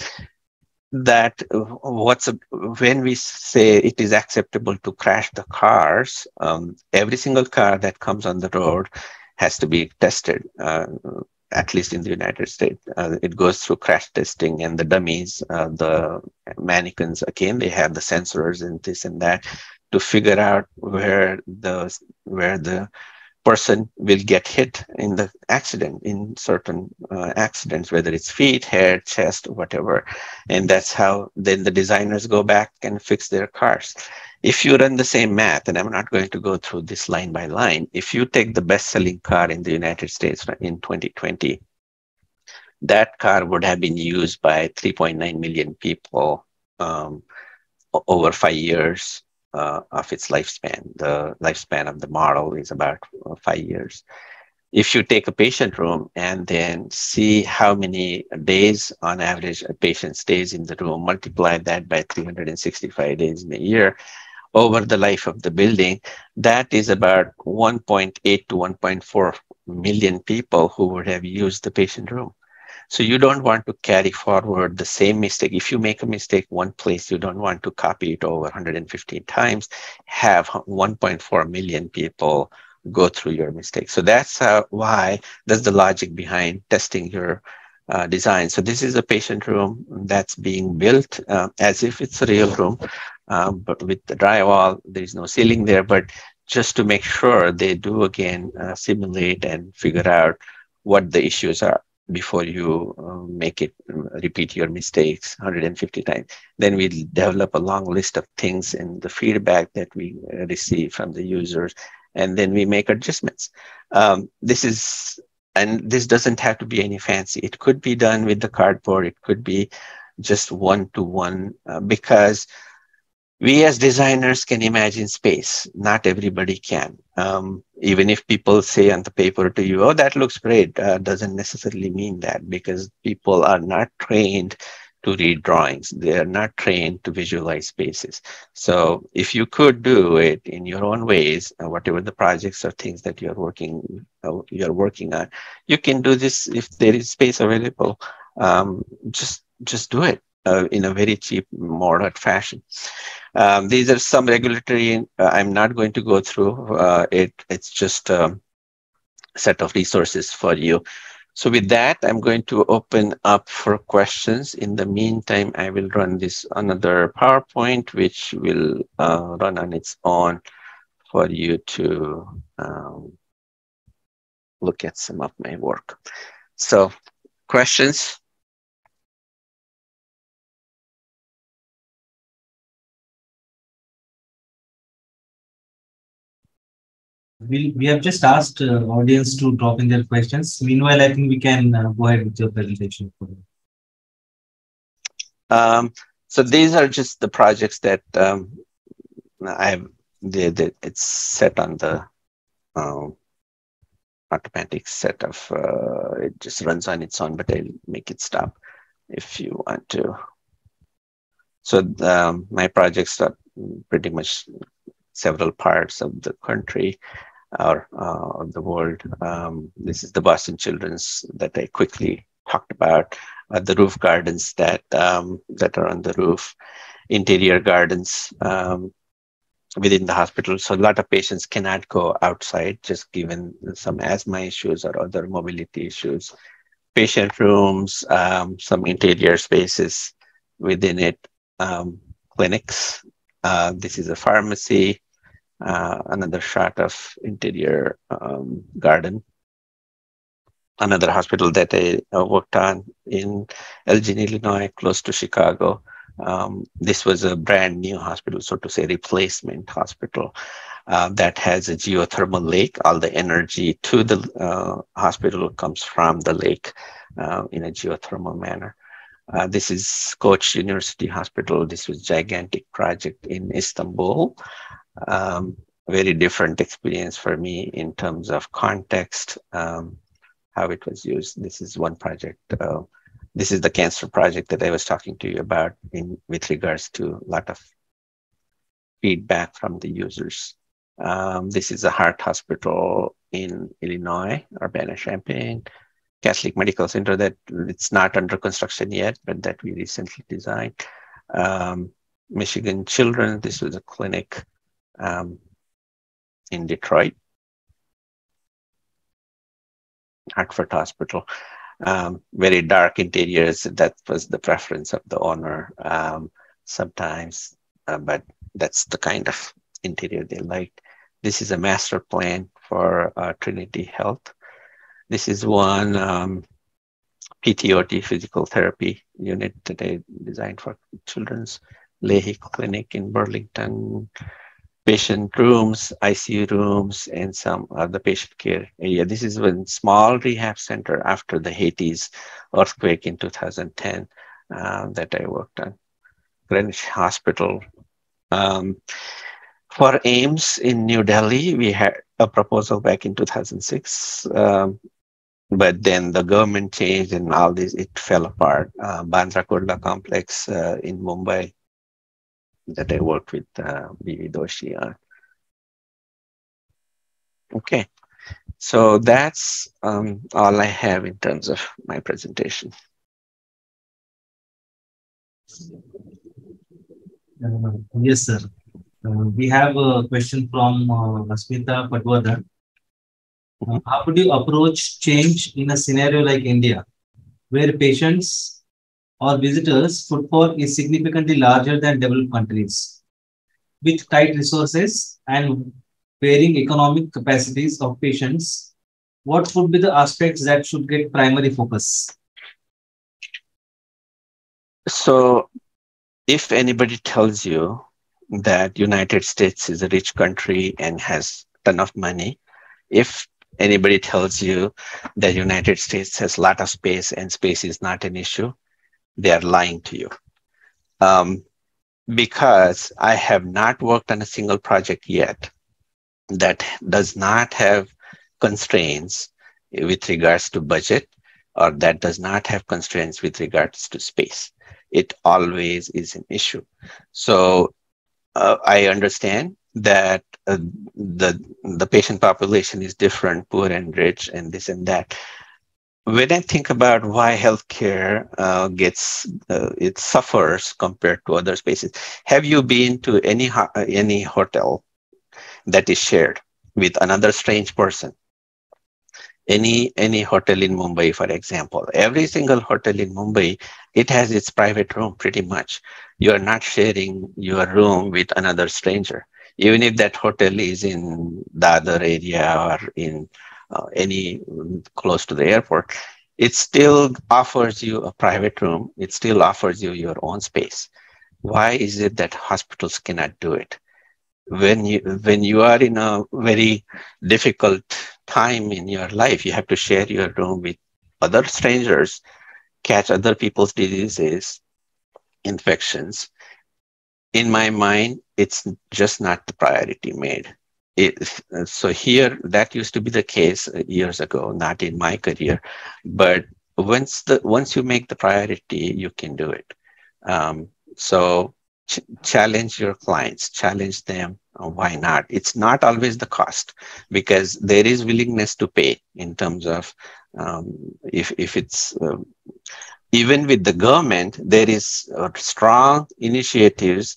that what's a, when we say it is acceptable to crash the cars, um, every single car that comes on the road has to be tested. Uh, at least in the United States, uh, it goes through crash testing, and the dummies, uh, the mannequins, again, they have the sensors and this and that to figure out where the where the person will get hit in the accident in certain uh, accidents whether it's feet head chest whatever. And that's how then the designers go back and fix their cars. If you run the same math and i'm not going to go through this line by line if you take the best selling car in the united states in 2020 that car would have been used by 3.9 million people um, over five years uh, of its lifespan. The lifespan of the model is about uh, five years. If you take a patient room and then see how many days on average a patient stays in the room, multiply that by 365 days in a year over the life of the building, that is about 1.8 to 1.4 million people who would have used the patient room. So you don't want to carry forward the same mistake. If you make a mistake one place, you don't want to copy it over 115 times, have 1.4 million people go through your mistake. So that's uh, why, that's the logic behind testing your uh, design. So this is a patient room that's being built uh, as if it's a real room, um, but with the drywall, there is no ceiling there. But just to make sure they do again uh, simulate and figure out what the issues are before you uh, make it repeat your mistakes 150 times. Then we develop a long list of things and the feedback that we uh, receive from the users and then we make adjustments. Um, this is and this doesn't have to be any fancy. It could be done with the cardboard. It could be just one to one uh, because we as designers can imagine space. Not everybody can. Um, even if people say on the paper to you oh that looks great uh, doesn't necessarily mean that because people are not trained to read drawings. They are not trained to visualize spaces. So if you could do it in your own ways uh, whatever the projects or things that you're working uh, you're working on you can do this if there is space available. Um, just just do it uh, in a very cheap, moderate fashion. Um, these are some regulatory, uh, I'm not going to go through uh, it. It's just a set of resources for you. So with that, I'm going to open up for questions. In the meantime, I will run this another PowerPoint, which will uh, run on its own for you to um, look at some of my work. So questions? We, we have just asked uh, audience to drop in their questions. Meanwhile, I think we can uh, go ahead with your presentation. Um, so these are just the projects that um, I have. The, the, it's set on the um, automatic set of. Uh, it just runs on its own, but I'll make it stop if you want to. So um, my projects are pretty much several parts of the country or uh, the world. Um, this is the Boston Children's that I quickly talked about. Uh, the roof gardens that um, that are on the roof, interior gardens um, within the hospital. So a lot of patients cannot go outside, just given some asthma issues or other mobility issues. Patient rooms, um, some interior spaces within it, um, clinics. Uh, this is a pharmacy, uh, another shot of interior um, garden. Another hospital that I uh, worked on in Elgin, Illinois, close to Chicago. Um, this was a brand new hospital, so to say, replacement hospital uh, that has a geothermal lake. All the energy to the uh, hospital comes from the lake uh, in a geothermal manner. Uh, this is Koç University Hospital. This was gigantic project in Istanbul um, very different experience for me in terms of context, um, how it was used. This is one project. Uh, this is the cancer project that I was talking to you about in with regards to a lot of feedback from the users. Um, this is a heart hospital in Illinois, Urbana-Champaign, Catholic Medical Center that it's not under construction yet, but that we recently designed. Um, Michigan Children, this was a clinic um, in Detroit, Hartford Hospital. Um, very dark interiors. That was the preference of the owner um, sometimes, uh, but that's the kind of interior they liked. This is a master plan for uh, Trinity Health. This is one um, PTOT physical therapy unit that they designed for children's Lahey Clinic in Burlington, patient rooms, ICU rooms, and some other patient care area. This is one small rehab center after the Haiti's earthquake in 2010 uh, that I worked on. Greenwich Hospital. Um, for AIIMS in New Delhi, we had a proposal back in 2006, um, but then the government changed and all this, it fell apart. Uh, Bandra Kurla complex uh, in Mumbai that I worked with uh, B.V. Doshi on. Okay, so that's um, all I have in terms of my presentation. Uh, yes, sir. Uh, we have a question from uh, Asmita Patwardhan. Uh, how would you approach change in a scenario like India? where patients or visitors footfall is significantly larger than developed countries. With tight resources and varying economic capacities of patients, what would be the aspects that should get primary focus? So if anybody tells you that United States is a rich country and has ton of money, if anybody tells you that United States has a lot of space and space is not an issue, they are lying to you. Um, because I have not worked on a single project yet that does not have constraints with regards to budget or that does not have constraints with regards to space. It always is an issue. So uh, I understand that uh, the the patient population is different, poor and rich, and this and that. When I think about why healthcare uh, gets uh, it suffers compared to other spaces, have you been to any any hotel that is shared with another strange person? Any any hotel in Mumbai, for example, every single hotel in Mumbai, it has its private room pretty much. You are not sharing your room with another stranger even if that hotel is in the other area or in uh, any close to the airport, it still offers you a private room. It still offers you your own space. Why is it that hospitals cannot do it? When you when you are in a very difficult time in your life, you have to share your room with other strangers, catch other people's diseases, infections, in my mind, it's just not the priority made. It, so here, that used to be the case years ago, not in my career, but once the once you make the priority, you can do it. Um, so ch- challenge your clients, challenge them. Uh, why not? It's not always the cost because there is willingness to pay in terms of um, if if it's uh, even with the government, there is strong initiatives,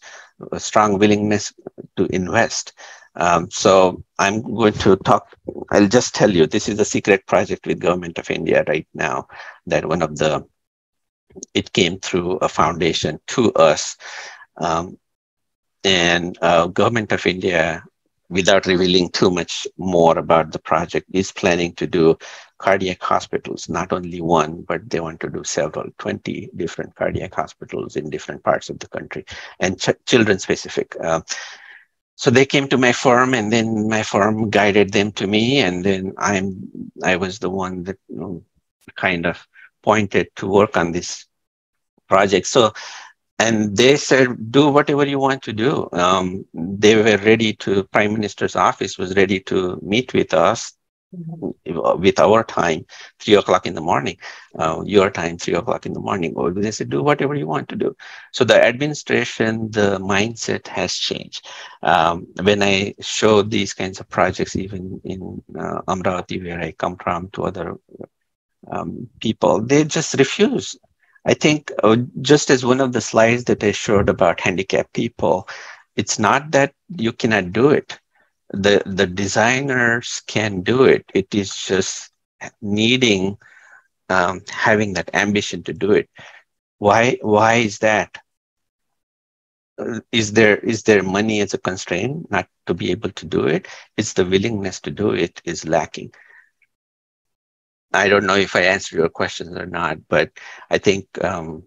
a strong willingness to invest. Um, so I'm going to talk, I'll just tell you, this is a secret project with government of India right now, that one of the, it came through a foundation to us. Um, and uh, government of India without revealing too much more about the project, is planning to do cardiac hospitals, not only one, but they want to do several, 20 different cardiac hospitals in different parts of the country and ch- children specific. Uh, so they came to my firm and then my firm guided them to me and then i'm i was the one that you know, kind of pointed to work on this project so and they said do whatever you want to do um, they were ready to prime minister's office was ready to meet with us. With our time three o'clock in the morning uh, your time three o'clock in the morning or they said do whatever you want to do. So the administration the mindset has changed. Um, when i show these kinds of projects even in uh, amravati where i come from to other um, people they just refuse. I think uh, just as one of the slides that I showed about handicapped people, it's not that you cannot do it. The, the designers can do it. It is just needing, um, having that ambition to do it. Why, why is that? Is there is there money as a constraint not to be able to do it? It's the willingness to do it is lacking. I don't know if I answered your questions or not, but I think um,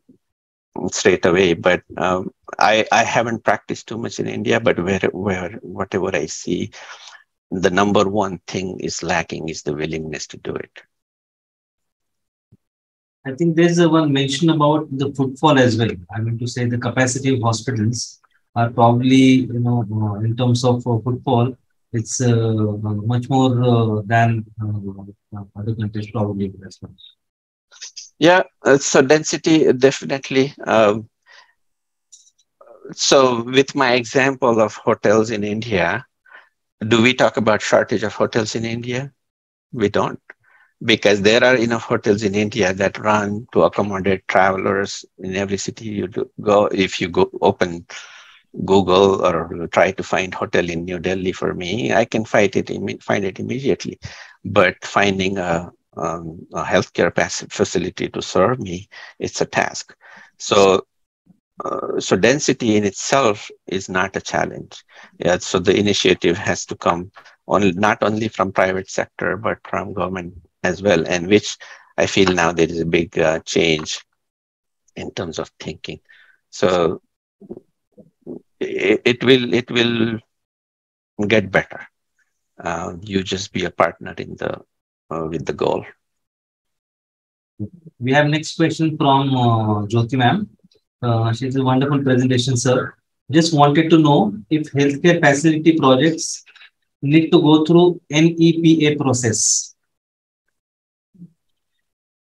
straight away. But um, I I haven't practiced too much in India, but where where whatever I see, the number one thing is lacking is the willingness to do it. I think there's a one mention about the footfall as well. I mean to say the capacity of hospitals are probably you know uh, in terms of uh, it's uh, much more uh, than uh, other countries probably as well. Yeah, so density definitely. Um, so with my example of hotels in India, do we talk about shortage of hotels in India? We don't because there are enough hotels in India that run to accommodate travelers in every city you go. If you go open Google or try to find hotel in New Delhi for me, I can find it find it immediately. But finding a um, a healthcare facility to serve me, it's a task. So, uh, so density in itself is not a challenge. Yeah, so the initiative has to come on not only from private sector but from government as well, and which I feel now there is a big uh, change in terms of thinking. So it, it will it will get better. Uh, you just be a partner in the uh, with the goal. We have next question from uh, Jyoti ma'am. Uh, she's a wonderful presentation, sir. Just wanted to know if healthcare facility projects need to go through NEPA process.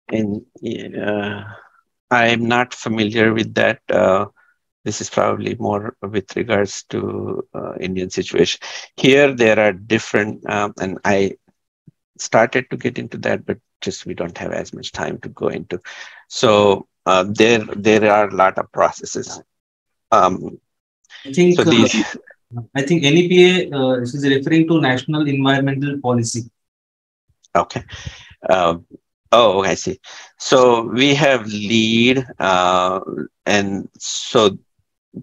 And uh, I'm not familiar with that. Uh, this is probably more with regards to uh, Indian situation. Here, there are different, um, and I started to get into that, but just we don't have as much time to go into. So uh, there, there are a lot of processes. Um, I think. So these, uh, I think NEPA uh, is referring to National Environmental Policy. Okay. Um, oh, I see. So we have LEED, uh, and so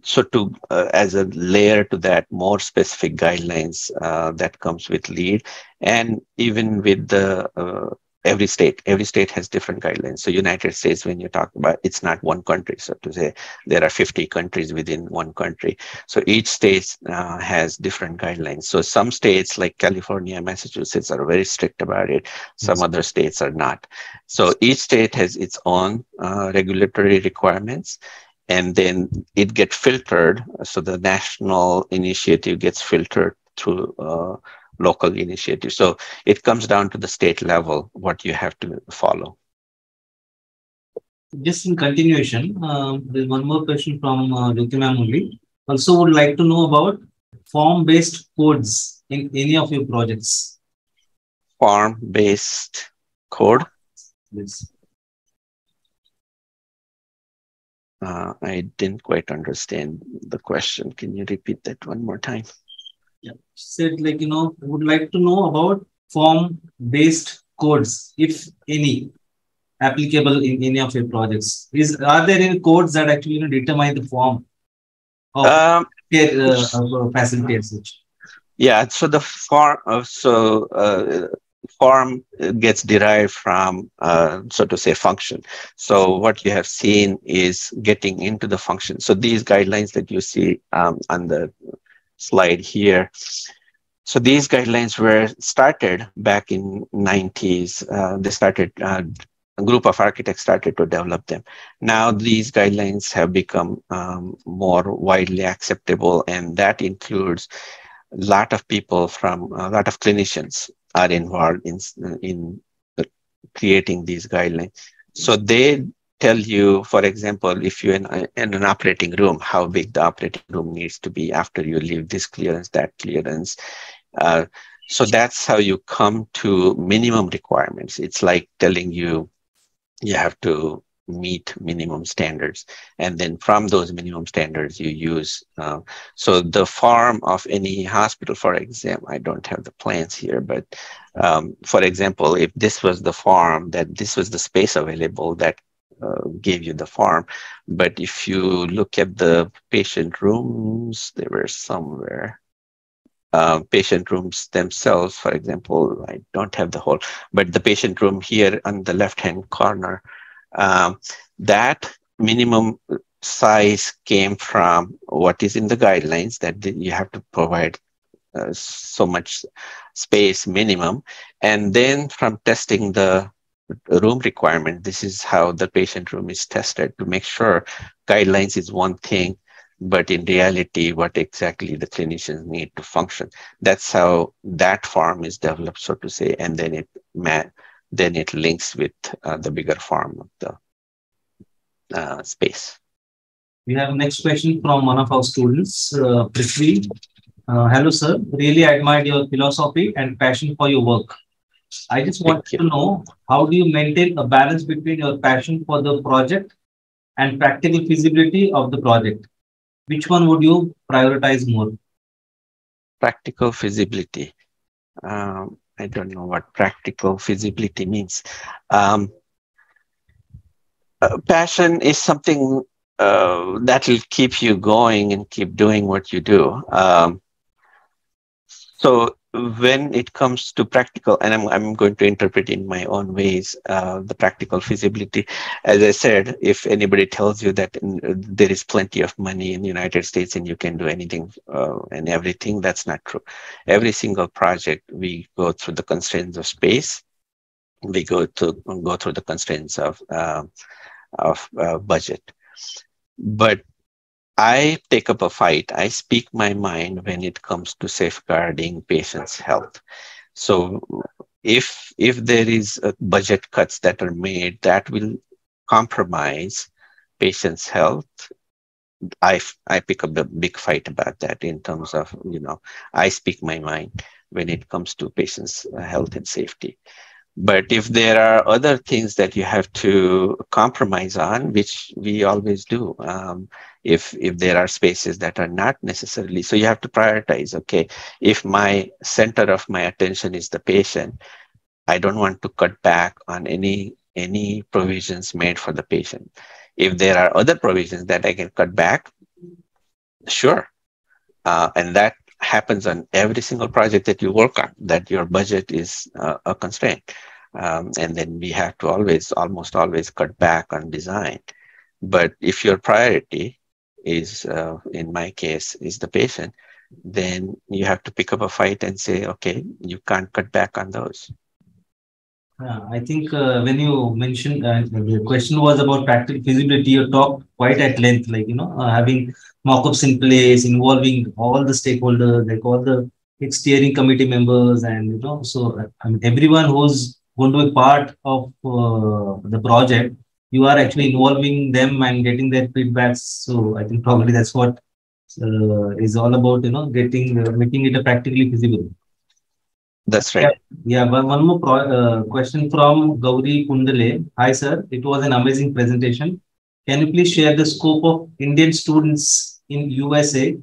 so to uh, as a layer to that more specific guidelines uh, that comes with LEED. And even with the uh, every state every state has different guidelines. So united states when you talk about it's not one country. So to say there are 50 countries within one country. So each state uh, has different guidelines. So some states like california massachusetts are very strict about it. Some yes. other states are not. So each state has its own uh, regulatory requirements and then it gets filtered. So the national initiative gets filtered through uh, local initiative. So it comes down to the state level what you have to follow. Just in continuation, uh, there's one more question from uh, only. Also, would like to know about form-based codes in any of your projects. Form-based code. Yes. Uh, I didn't quite understand the question. Can you repeat that one more time? Yeah, She said like you know would like to know about form-based codes, if any, applicable in any of your projects. Is are there any codes that actually you know determine the form of um, uh, facility as such? Yeah, so the form, uh, so uh, form gets derived from, uh, so to say, function. So what you have seen is getting into the function. So these guidelines that you see um, on the slide here, so these guidelines were started back in 90s. Uh, they started, uh, a group of architects started to develop them. Now these guidelines have become um, more widely acceptable and that includes a lot of people from a lot of clinicians are involved in, in creating these guidelines. So they tell you, for example, if you're in, in, an operating room, how big the operating room needs to be after you leave this clearance, that clearance. Uh, so that's how you come to minimum requirements. It's like telling you you have to meet minimum standards. And then from those minimum standards, you use. Uh, so the form of any hospital, for example, I don't have the plans here, but um, for example, if this was the farm, that this was the space available that uh, gave you the farm. But if you look at the patient rooms, they were somewhere. Uh, patient rooms themselves, for example, I don't have the whole, but the patient room here on the left hand corner, um, that minimum size came from what is in the guidelines that you have to provide uh, so much space minimum. And then from testing the room requirement, this is how the patient room is tested to make sure guidelines is one thing, but in reality, what exactly the clinicians need to function. That's how that form is developed, so to say, and then it then it links with uh, the bigger form of the uh, space. We have a next question from one of our students, uh, Prithvi. Uh, hello, sir. Really admired your philosophy and passion for your work. I just want to know how do you maintain a balance between your passion for the project and practical feasibility of the project? Which one would you prioritize more? Practical feasibility. Um, I don't know what practical feasibility means. Um, uh, passion is something uh, that will keep you going and keep doing what you do. Um, so when it comes to practical, and I'm, I'm going to interpret in my own ways uh, the practical feasibility. As I said, if anybody tells you that in, there is plenty of money in the United States and you can do anything uh, and everything, that's not true. Every single project, we go through the constraints of space. We go to go through the constraints of uh, of uh, budget. But I take up a fight. I speak my mind when it comes to safeguarding patients' health. So if if there is uh, budget cuts that are made that will compromise patients' health, I I pick up a big fight about that in terms of you know I speak my mind when it comes to patients' health and safety. But if there are other things that you have to compromise on, which we always do, um, if if there are spaces that are not necessarily, so you have to prioritize. Okay, if my center of my attention is the patient, I don't want to cut back on any any provisions made for the patient. If there are other provisions that I can cut back, sure, uh, and that happens on every single project that you work on, that your budget is uh, a constraint. Um, and then we have to always, almost always cut back on design. But if your priority is, uh, in my case, is the patient, then you have to pick up a fight and say, okay, you can't cut back on those. Yeah, I think uh, when you mentioned uh, the question was about practical feasibility, you talked quite at length, like you know, uh, having mock-ups in place, involving all the stakeholders, like all the steering committee members, and you know, so I mean, everyone who's going to be part of uh, the project, you are actually involving them and getting their feedbacks. So I think probably that's what uh, is all about, you know, getting uh, making it a practically feasible. That's right. Yeah, but one more uh, question from Gauri Kundale. Hi, sir. It was an amazing presentation. Can you please share the scope of Indian students in USA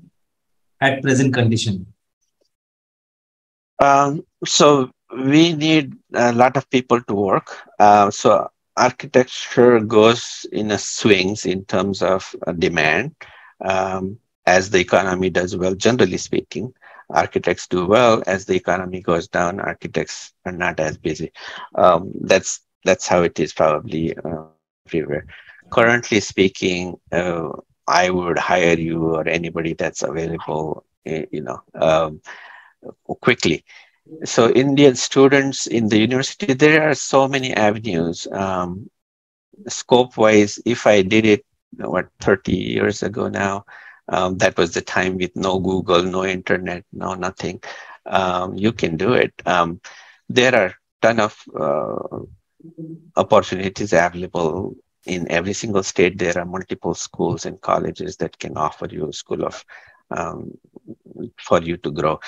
at present condition? Um, so we need a lot of people to work. Uh, so architecture goes in a swings in terms of uh, demand um, as the economy does well, generally speaking. Architects do well as the economy goes down. Architects are not as busy. Um, that's that's how it is probably uh, everywhere. Currently speaking, uh, I would hire you or anybody that's available, you know, um, quickly so Indian students in the university, there are so many avenues. Um, scope wise, if I did it, what, 30 years ago now, um, that was the time with no Google, no internet, no nothing. Um, you can do it. Um, there are ton of uh, opportunities available in every single state. There are multiple schools and colleges that can offer you a school of um, for you to grow.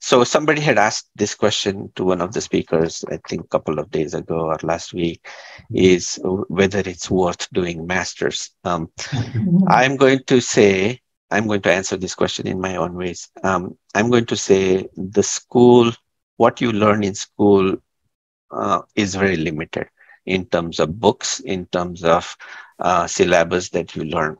So somebody had asked this question to one of the speakers, I think a couple of days ago or last week, is whether it's worth doing masters. Um, I'm going to say, I'm going to answer this question in my own ways. Um, I'm going to say the school, what you learn in school uh, is very limited in terms of books, in terms of uh, syllabus that you learn.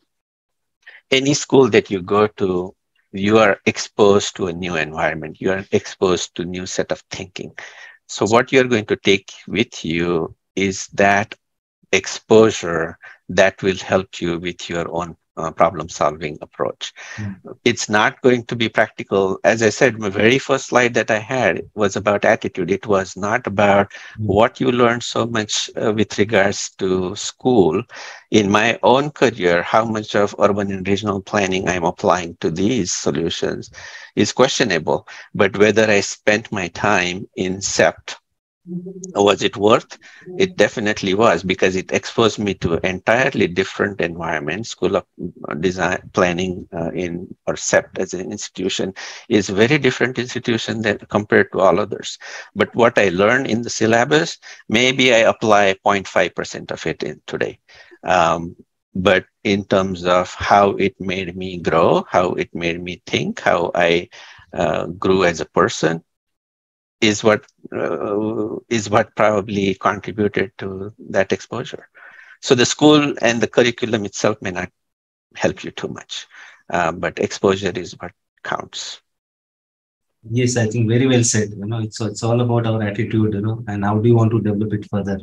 Any school that you go to you are exposed to a new environment you are exposed to new set of thinking so what you're going to take with you is that exposure that will help you with your own uh, problem solving approach. Mm. It's not going to be practical. As I said, my very first slide that I had was about attitude. It was not about mm. what you learned so much uh, with regards to school. In my own career, how much of urban and regional planning I'm applying to these solutions is questionable. But whether I spent my time in CEPT was it worth? It definitely was because it exposed me to entirely different environment school of design planning uh, in or CEPT as an institution is very different institution than compared to all others. But what i learned in the syllabus maybe i apply 0.5% of it in today. Um, but in terms of how it made me grow how it made me think how i uh, grew as a person is what uh, is what probably contributed to that exposure. So the school and the curriculum itself may not help you too much, uh, but exposure is what counts. Yes, I think very well said. You know, it's it's all about our attitude, you know, and how do you want to develop it further.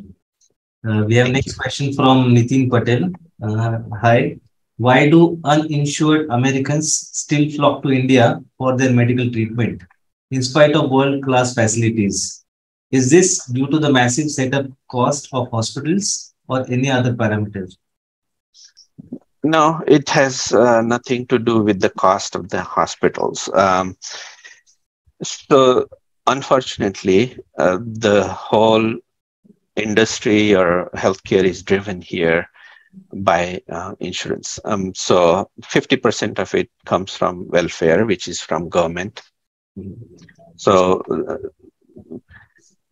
Uh, we have Thank next you. question from Nitin Patel. Uh, hi, why do uninsured Americans still flock to India for their medical treatment in spite of world-class facilities? Is this due to the massive setup cost of hospitals or any other parameters? No, it has uh, nothing to do with the cost of the hospitals. Um, so, unfortunately, uh, the whole industry or healthcare is driven here by uh, insurance. Um, so, 50% of it comes from welfare, which is from government. So, uh,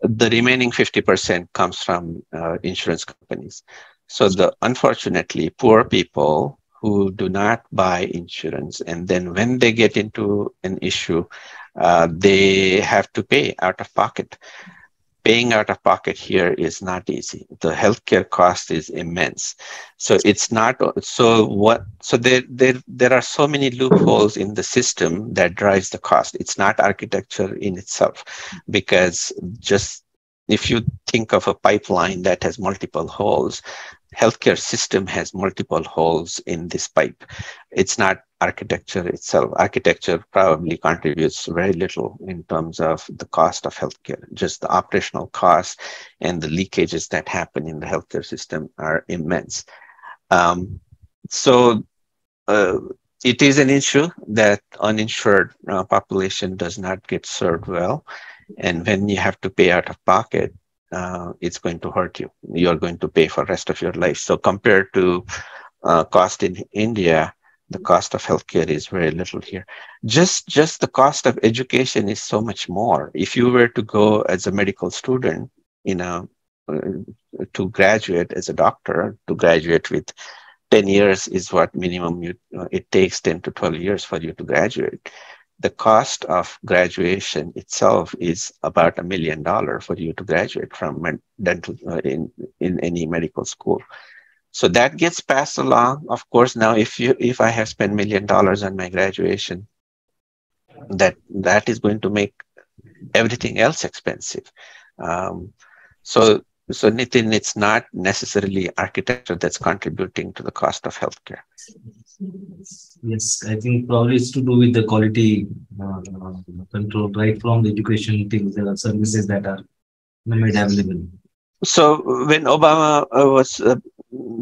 the remaining 50% comes from uh, insurance companies. So the unfortunately poor people who do not buy insurance and then when they get into an issue, uh, they have to pay out of pocket. Paying out of pocket here is not easy. The healthcare cost is immense. So it's not so what so there there there are so many loopholes in the system that drives the cost. It's not architecture in itself because just if you think of a pipeline that has multiple holes, healthcare system has multiple holes in this pipe. It's not architecture itself. Architecture probably contributes very little in terms of the cost of healthcare. Just the operational costs and the leakages that happen in the healthcare system are immense. Um, so uh, it is an issue that uninsured uh, population does not get served well. And when you have to pay out of pocket, uh, it's going to hurt you. You're going to pay for rest of your life. So compared to uh, cost in India, the cost of healthcare is very little here. Just just the cost of education is so much more. If you were to go as a medical student, you know, uh, to graduate as a doctor, to graduate with 10 years is what minimum you, uh, it takes 10 to 12 years for you to graduate the cost of graduation itself is about a million dollar for you to graduate from dental uh, in, in any medical school. So that gets passed along. Of course, now if you if I have spent million dollars on my graduation, that that is going to make everything else expensive. Um, so so Nitin, it's not necessarily architecture that's contributing to the cost of healthcare. Yes, I think probably it's to do with the quality uh, control, right from the education things, there are services that are made available. So when Obama uh, was uh,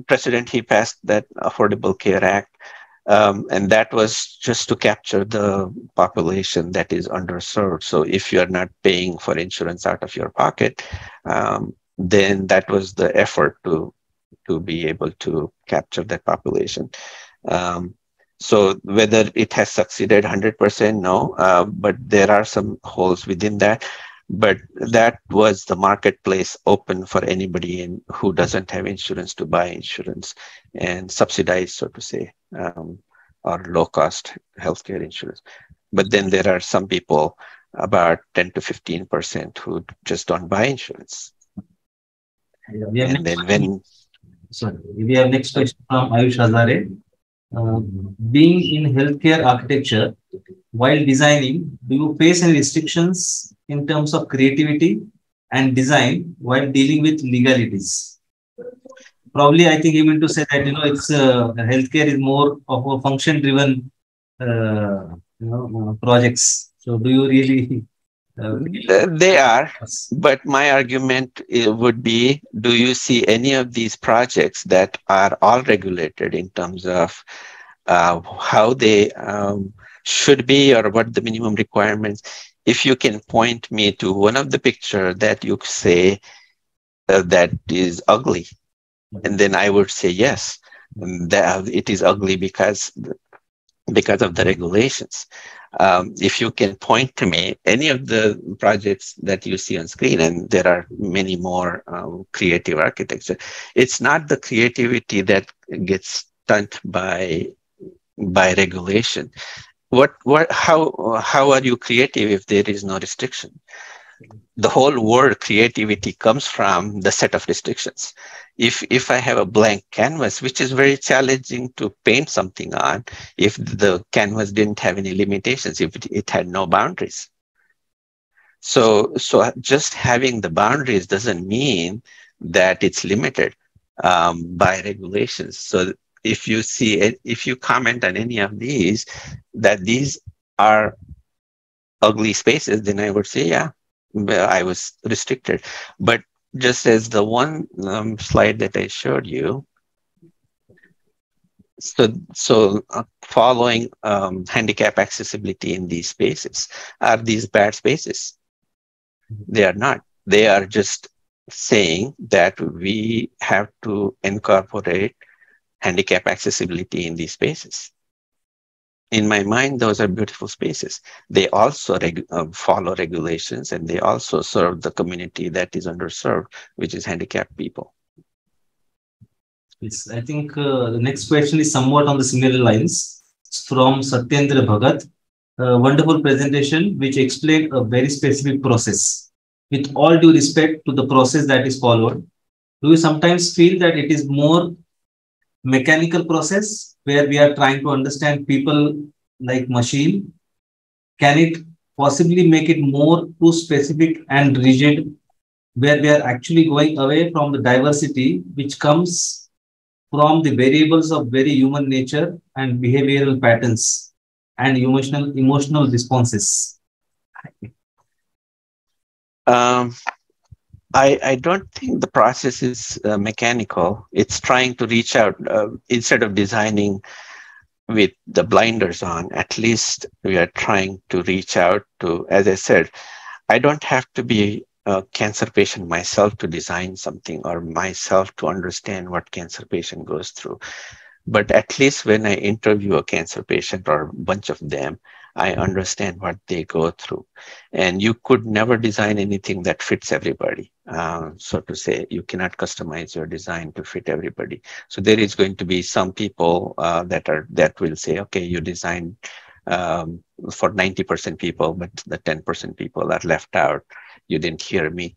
president, he passed that Affordable Care Act. Um, and that was just to capture the population that is underserved. So if you're not paying for insurance out of your pocket, um, then that was the effort to to be able to capture that population. Um, so whether it has succeeded 100%, no, uh, but there are some holes within that. But that was the marketplace open for anybody in, who doesn't have insurance to buy insurance and subsidize, so to say, um, or low cost healthcare insurance. But then there are some people, about 10 to 15%, who just don't buy insurance. Yeah, and then when. Sorry, we have next question from Ayush Hazare. Uh, being in healthcare architecture, while designing, do you face any restrictions in terms of creativity and design while dealing with legalities? Probably, I think you mean to say that you know it's uh, healthcare is more of a function-driven uh, you know uh, projects. So, do you really? They are, but my argument uh, would be: Do you see any of these projects that are all regulated in terms of uh, how they um, should be or what the minimum requirements? If you can point me to one of the picture that you say uh, that is ugly, and then I would say yes, that it is ugly because because of the regulations. Um, if you can point to me any of the projects that you see on screen, and there are many more um, creative architecture, it's not the creativity that gets stunted by by regulation. What what how how are you creative if there is no restriction? The whole word creativity comes from the set of restrictions. If if I have a blank canvas, which is very challenging to paint something on, if the canvas didn't have any limitations, if it, it had no boundaries. So so just having the boundaries doesn't mean that it's limited um, by regulations. So if you see it, if you comment on any of these, that these are ugly spaces, then I would say, yeah, I was restricted. But just as the one um, slide that I showed you, so so uh, following um, handicap accessibility in these spaces are these bad spaces? They are not. They are just saying that we have to incorporate handicap accessibility in these spaces in my mind, those are beautiful spaces. They also reg- uh, follow regulations and they also serve the community that is underserved, which is handicapped people. Yes, I think uh, the next question is somewhat on the similar lines. It's from Satyendra Bhagat. A wonderful presentation which explained a very specific process. With all due respect to the process that is followed, do you sometimes feel that it is more mechanical process where we are trying to understand people like machine? Can it possibly make it more too specific and rigid where we are actually going away from the diversity which comes from the variables of very human nature and behavioral patterns and emotional emotional responses um, I, I don't think the process is uh, mechanical. It's trying to reach out uh, instead of designing with the blinders on. At least we are trying to reach out to, as I said, I don't have to be a cancer patient myself to design something or myself to understand what cancer patient goes through. But at least when I interview a cancer patient or a bunch of them, I understand what they go through. And you could never design anything that fits everybody. Uh, so to say, you cannot customize your design to fit everybody. So there is going to be some people uh, that are that will say, okay, you design um, for 90% people, but the 10% people are left out. You didn't hear me.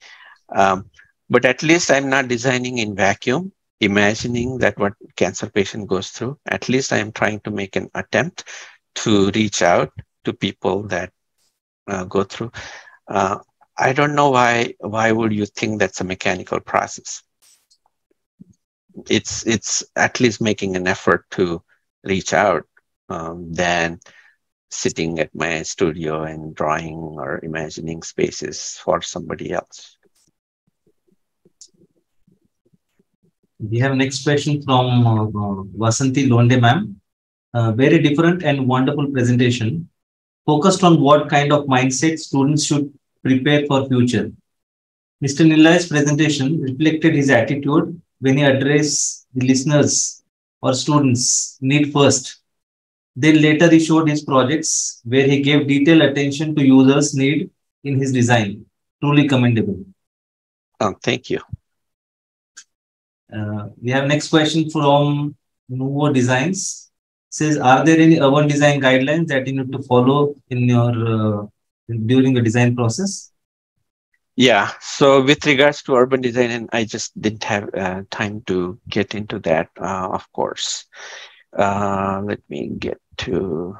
Um, but at least I'm not designing in vacuum imagining that what cancer patient goes through at least i am trying to make an attempt to reach out to people that uh, go through. Uh, I don't know why. Why would you think that's a mechanical process? It's it's at least making an effort to reach out um, than sitting at my studio and drawing or imagining spaces for somebody else. We have next question from uh, Vasanti Londe ma'am. Uh, very different and wonderful presentation focused on what kind of mindset students should prepare for future. Mr. Nilay's presentation reflected his attitude when he addressed the listeners or students need first. Then later he showed his projects where he gave detailed attention to users' need in his design. Truly commendable. Oh, thank you. Uh, we have next question from Nuvo Designs says, are there any urban design guidelines that you need to follow in your uh, during the design process? Yeah. So with regards to urban design, and I just didn't have uh, time to get into that, uh, of course. Uh, let me get to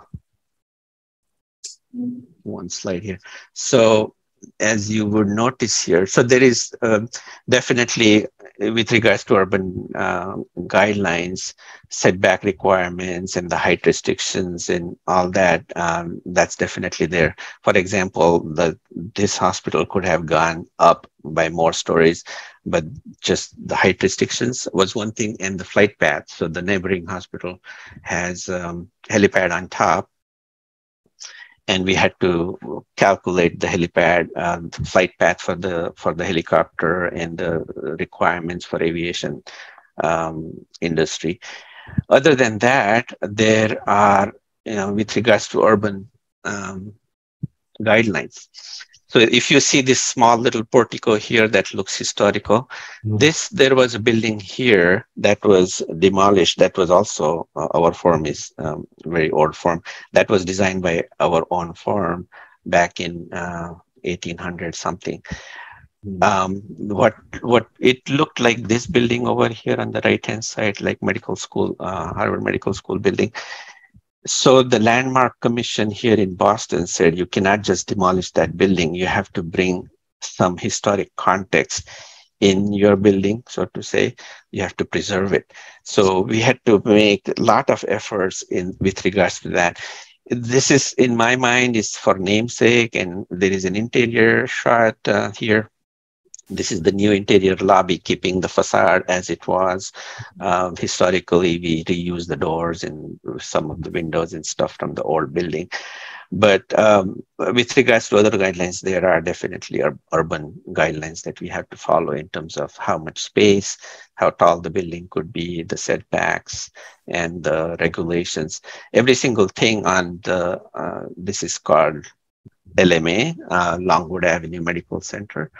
one slide here. So as you would notice here, so there is um, definitely with regards to urban uh, guidelines, setback requirements, and the height restrictions and all that, um, that's definitely there. For example, the this hospital could have gone up by more stories, but just the height restrictions was one thing, and the flight path. So the neighboring hospital has um, helipad on top, and we had to calculate the helipad uh, flight path for the for the helicopter and the requirements for aviation um, industry. Other than that, there are you know with regards to urban um, guidelines. So if you see this small little portico here that looks historical, mm-hmm. this there was a building here that was demolished. That was also uh, our firm is um, very old firm. That was designed by our own firm back in uh, 1800 something. Hmm. Um, what what it looked like this building over here on the right hand side, like medical school, uh, Harvard Medical School building. So the landmark commission here in Boston said you cannot just demolish that building. You have to bring some historic context in your building, so to say, you have to preserve it. So we had to make a lot of efforts in with regards to that. This is, in my mind, is for namesake, and there is an interior shot uh, here. This is the new interior lobby, keeping the facade as it was. Um, historically, we reuse the doors and some of the windows and stuff from the old building. But um, with regards to other guidelines, there are definitely ur urban guidelines that we have to follow in terms of how much space, how tall the building could be, the setbacks, and the regulations. Every single thing on the, uh, this is called LMA, uh, Longwood Avenue Medical Center.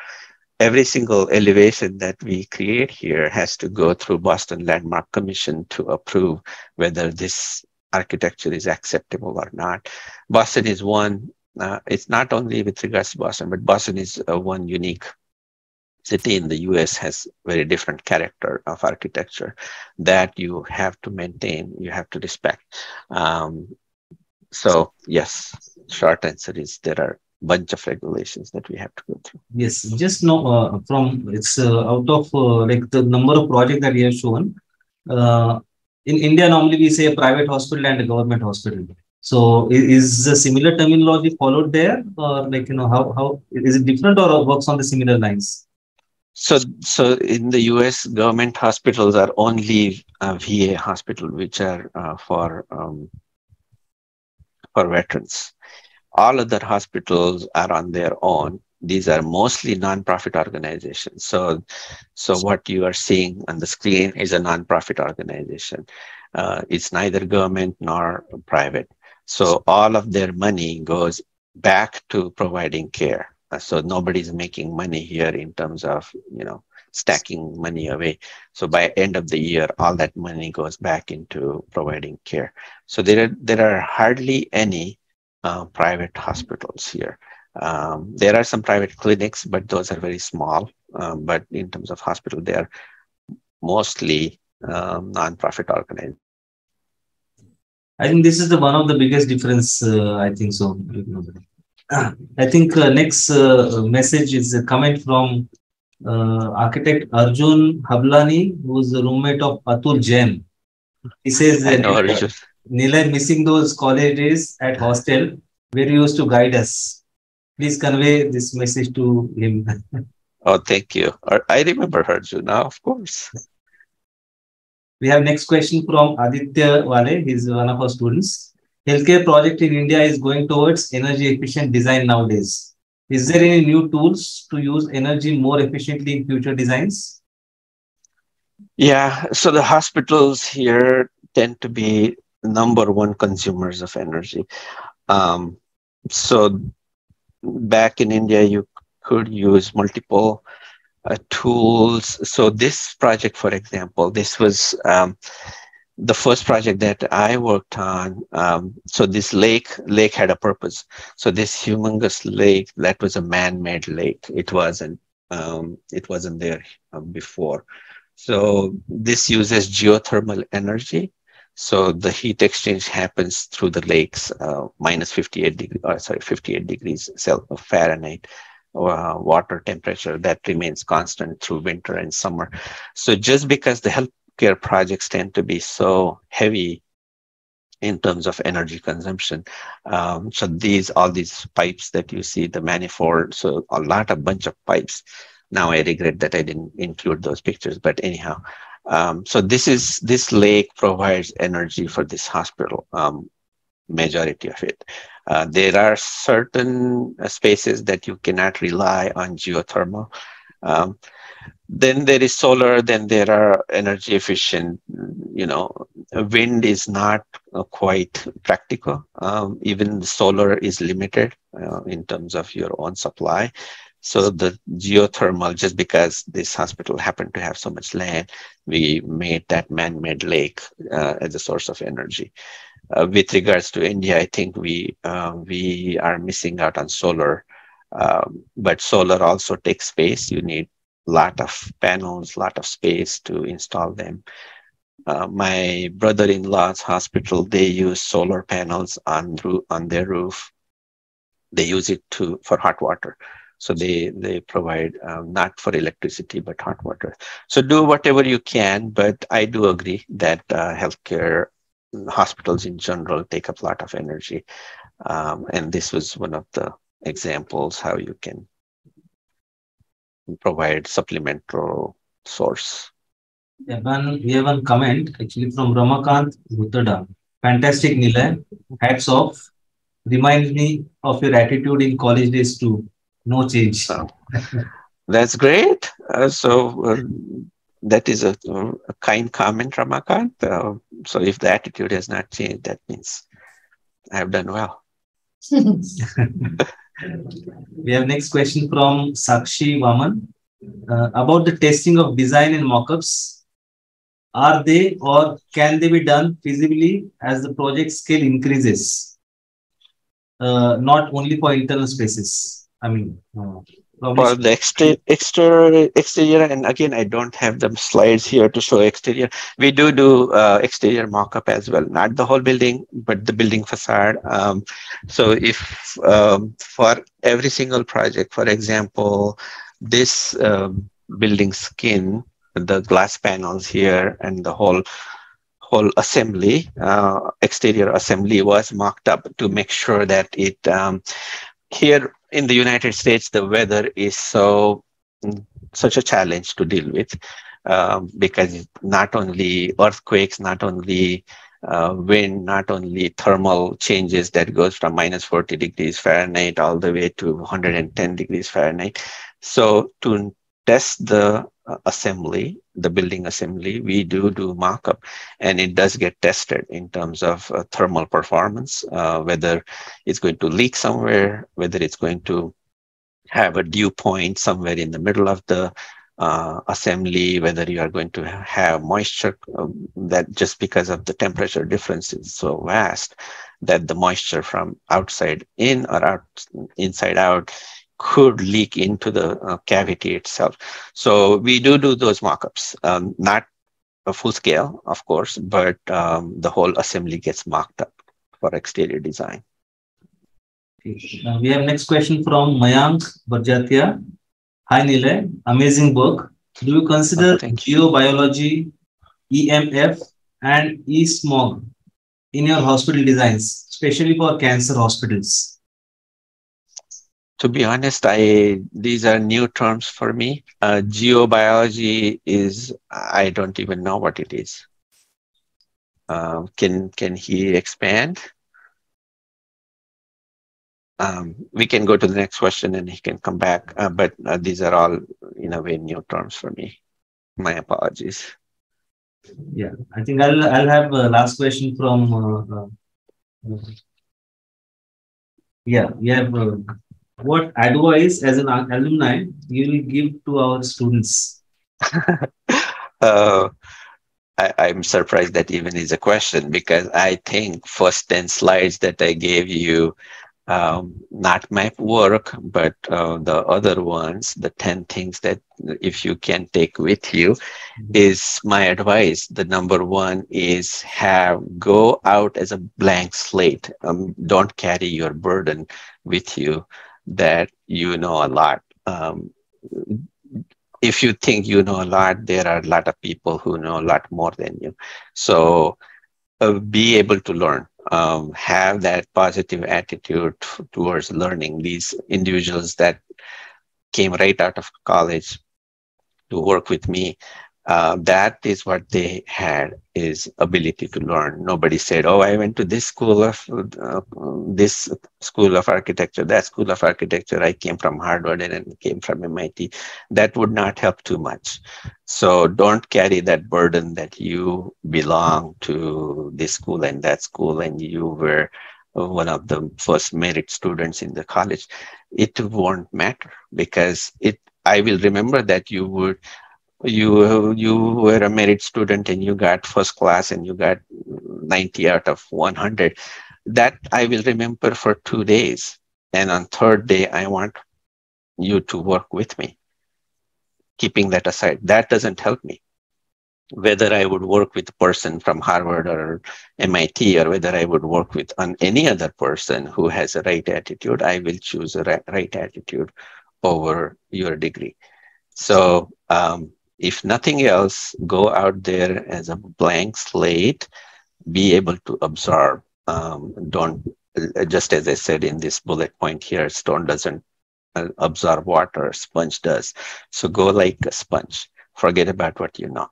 Every single elevation that we create here has to go through Boston Landmark Commission to approve whether this architecture is acceptable or not. Boston is one, uh, it's not only with regards to Boston, but Boston is uh, one unique city in the US has very different character of architecture that you have to maintain, you have to respect. Um, so yes, short answer is there are bunch of regulations that we have to go through. Yes, just know uh, from it's uh, out of uh, like the number of projects that you have shown. Uh, in India, normally we say a private hospital and a government hospital. So is a similar terminology followed there or like, you know, how, how is it different or works on the similar lines? So, so in the US, government hospitals are only VA hospital, which are uh, for um, for veterans. All other hospitals are on their own, these are mostly nonprofit organizations. So, so what you are seeing on the screen is a nonprofit organization. Uh, it's neither government nor private. So all of their money goes back to providing care. Uh, so nobody's making money here in terms of, you know, stacking money away. So by end of the year, all that money goes back into providing care. So there are, there are hardly any uh, private hospitals here. Um, there are some private clinics, but those are very small. Um, but in terms of hospital, they are mostly um, non-profit organized. I think this is the one of the biggest difference. Uh, I think so. I think uh, next uh, message is a comment from uh, architect Arjun Hablani, who is the roommate of Atul Jain. He says that Nilay missing those college days at hostel where he used to guide us please convey this message to him. oh, thank you. I remember her, now, of course. We have next question from Aditya Wale. He's one of our students. Healthcare project in India is going towards energy efficient design nowadays. Is there any new tools to use energy more efficiently in future designs? Yeah, so the hospitals here tend to be number one consumers of energy. Um, so back in India, you could use multiple uh, tools. So this project, for example, this was um, the first project that I worked on. Um, so this lake, lake had a purpose. So this humongous lake, that was a man-made lake. It wasn't, um, it wasn't there uh, before. So this uses geothermal energy so the heat exchange happens through the lakes, uh, minus 58 degrees, uh, sorry, 58 degrees Celsius Fahrenheit. Uh, water temperature that remains constant through winter and summer. So just because the healthcare projects tend to be so heavy in terms of energy consumption. Um, so these, all these pipes that you see, the manifold, so a lot of bunch of pipes. Now I regret that I didn't include those pictures, but anyhow, um, so this is this lake provides energy for this hospital, um, majority of it. Uh, there are certain uh, spaces that you cannot rely on geothermal. Um, then there is solar, then there are energy efficient, you know, wind is not uh, quite practical. Um, even solar is limited uh, in terms of your own supply. So the geothermal, just because this hospital happened to have so much land, we made that man-made lake uh, as a source of energy. Uh, with regards to India, I think we uh, we are missing out on solar. Um, but solar also takes space. You need a lot of panels, lot of space to install them. Uh, my brother-in-law's hospital, they use solar panels on on their roof. They use it to for hot water. So they they provide um, not for electricity but hot water. So do whatever you can, but I do agree that uh, healthcare hospitals in general take up a lot of energy, um, and this was one of the examples how you can provide supplemental source. One, we have one comment actually from Ramakant Bhutada. Fantastic, Nilay. Hats off. Reminds me of your attitude in college days too. No change. So, that's great. Uh, so uh, that is a, a, kind comment, Ramakant. Uh, so if the attitude has not changed, that means I have done well. we have next question from Sakshi Vaman uh, about the testing of design and mockups. Are they or can they be done feasibly as the project scale increases? Uh, not only for internal spaces. I mean, uh, for the exterior, exterior, exterior, and again, I don't have the slides here to show exterior. We do do uh, exterior mock-up as well, not the whole building, but the building facade. Um, so if um, for every single project, for example, this um, building skin, the glass panels here, and the whole whole assembly, uh, exterior assembly was mocked up to make sure that it um, here in the United States, the weather is so such a challenge to deal with um, because not only earthquakes, not only uh, wind, not only thermal changes that goes from minus 40 degrees Fahrenheit all the way to 110 degrees Fahrenheit. So to test the uh, assembly, the building assembly, we do do mock-up and it does get tested in terms of uh, thermal performance, uh, whether it's going to leak somewhere, whether it's going to have a dew point somewhere in the middle of the uh, assembly, whether you are going to have moisture um, that just because of the temperature difference is so vast that the moisture from outside in or out inside out could leak into the uh, cavity itself. So we do do those mockups, um, not a full scale, of course, but um, the whole assembly gets marked up for exterior design. Uh, we have next question from Mayank Barjatia. Hi Nilay, amazing work. Do you consider oh, you. geobiology, EMF, and e-smog in your hospital designs, especially for cancer hospitals? To be honest, I these are new terms for me. Uh, geobiology is I don't even know what it is. Uh, can can he expand? Um, we can go to the next question and he can come back. Uh, but uh, these are all in a way new terms for me. My apologies. Yeah, I think I'll I'll have a last question from. Uh, uh, yeah, we have what advice as an alumni you will give to our students? uh, I, am surprised that even is a question because I think first 10 slides that I gave you, um, not my work, but uh, the other ones, the 10 things that if you can take with you mm-hmm. is my advice. The number one is have go out as a blank slate. Um, don't carry your burden with you that you know a lot. Um, if you think you know a lot, there are a lot of people who know a lot more than you. So uh, be able to learn, um, have that positive attitude towards learning. These individuals that came right out of college to work with me uh, that is what they had is ability to learn. Nobody said oh i went to this school of uh, this school of architecture that school of architecture. I came from harvard and came from mit that would not help too much. So don't carry that burden that you belong to this school and that school and you were one of the first merit students in the college. It won't matter because it i will remember that you would you you were a merit student and you got first class and you got 90 out of 100 that i will remember for two days and on third day i want you to work with me. Keeping that aside, that doesn't help me. Whether I would work with a person from Harvard or MIT, or whether I would work with an, any other person who has a right attitude, I will choose a right, right attitude over your degree. So, um, if nothing else, go out there as a blank slate, be able to absorb. Um, don't, just as I said in this bullet point here, stone doesn't uh, absorb water, sponge does. So go like a sponge. Forget about what you know.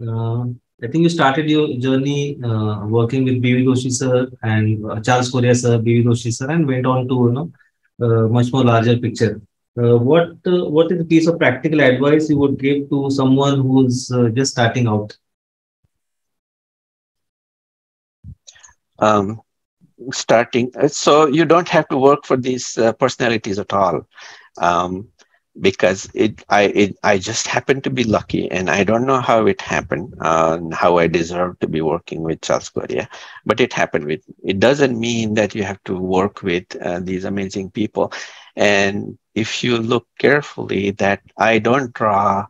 Uh, I think you started your journey uh, working with B.V. Doshi sir and uh, Charles Correa sir, B.V. Doshi sir, and went on to you know uh, much more larger picture. Uh, what uh, what is the piece of practical advice you would give to someone who's uh, just starting out? Um, starting, uh, so you don't have to work for these uh, personalities at all. Um, because it I it, I just happened to be lucky, and I don't know how it happened, uh, how I deserve to be working with Charles Correa, but it happened with. It doesn't mean that you have to work with these amazing people, and if you look carefully, that I don't draw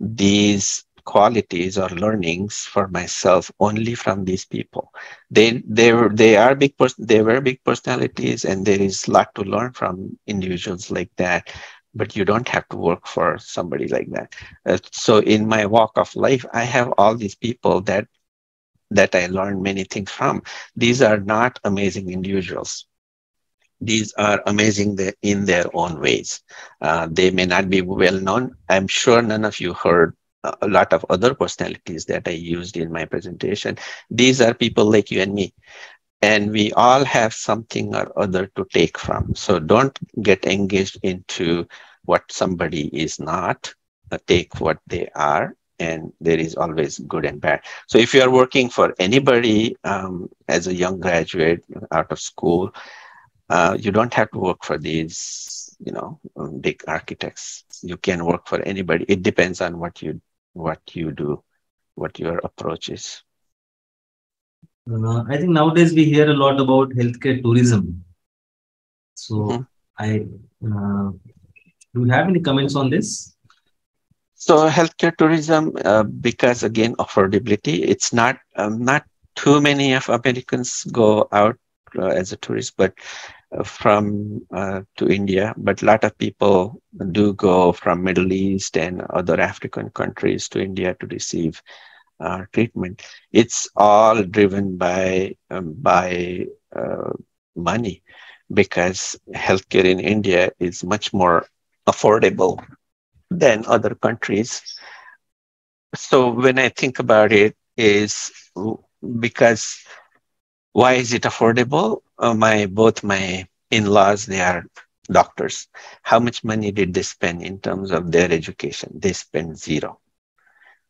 these qualities or learnings for myself only from these people. They they were they are big person they were big personalities, and there is a lot to learn from individuals like that but you don't have to work for somebody like that. Uh, so in my walk of life, I have all these people that that I learned many things from. These are not amazing individuals. These are amazing in their own ways. Uh, they may not be well known. I'm sure none of you heard a lot of other personalities that I used in my presentation. These are people like you and me and we all have something or other to take from. So don't get engaged into what somebody is not, uh, take what they are, and there is always good and bad. So if you are working for anybody um, as a young graduate out of school, uh, you don't have to work for these, you know, um, big architects. You can work for anybody. It depends on what you what you do, what your approach is. Uh, I think nowadays we hear a lot about healthcare tourism. So, mm-hmm. I uh, do you have any comments on this? So, healthcare tourism, uh, because again, affordability, it's not um, not too many of Americans go out uh, as a tourist, but from uh, to India, but a lot of people do go from Middle East and other African countries to India to receive uh, treatment. It's all driven by um, by uh, money because healthcare in India is much more affordable than other countries. So when I think about it, is because why is it affordable? Uh, my both my in-laws they are doctors. How much money did they spend in terms of their education? They spent zero.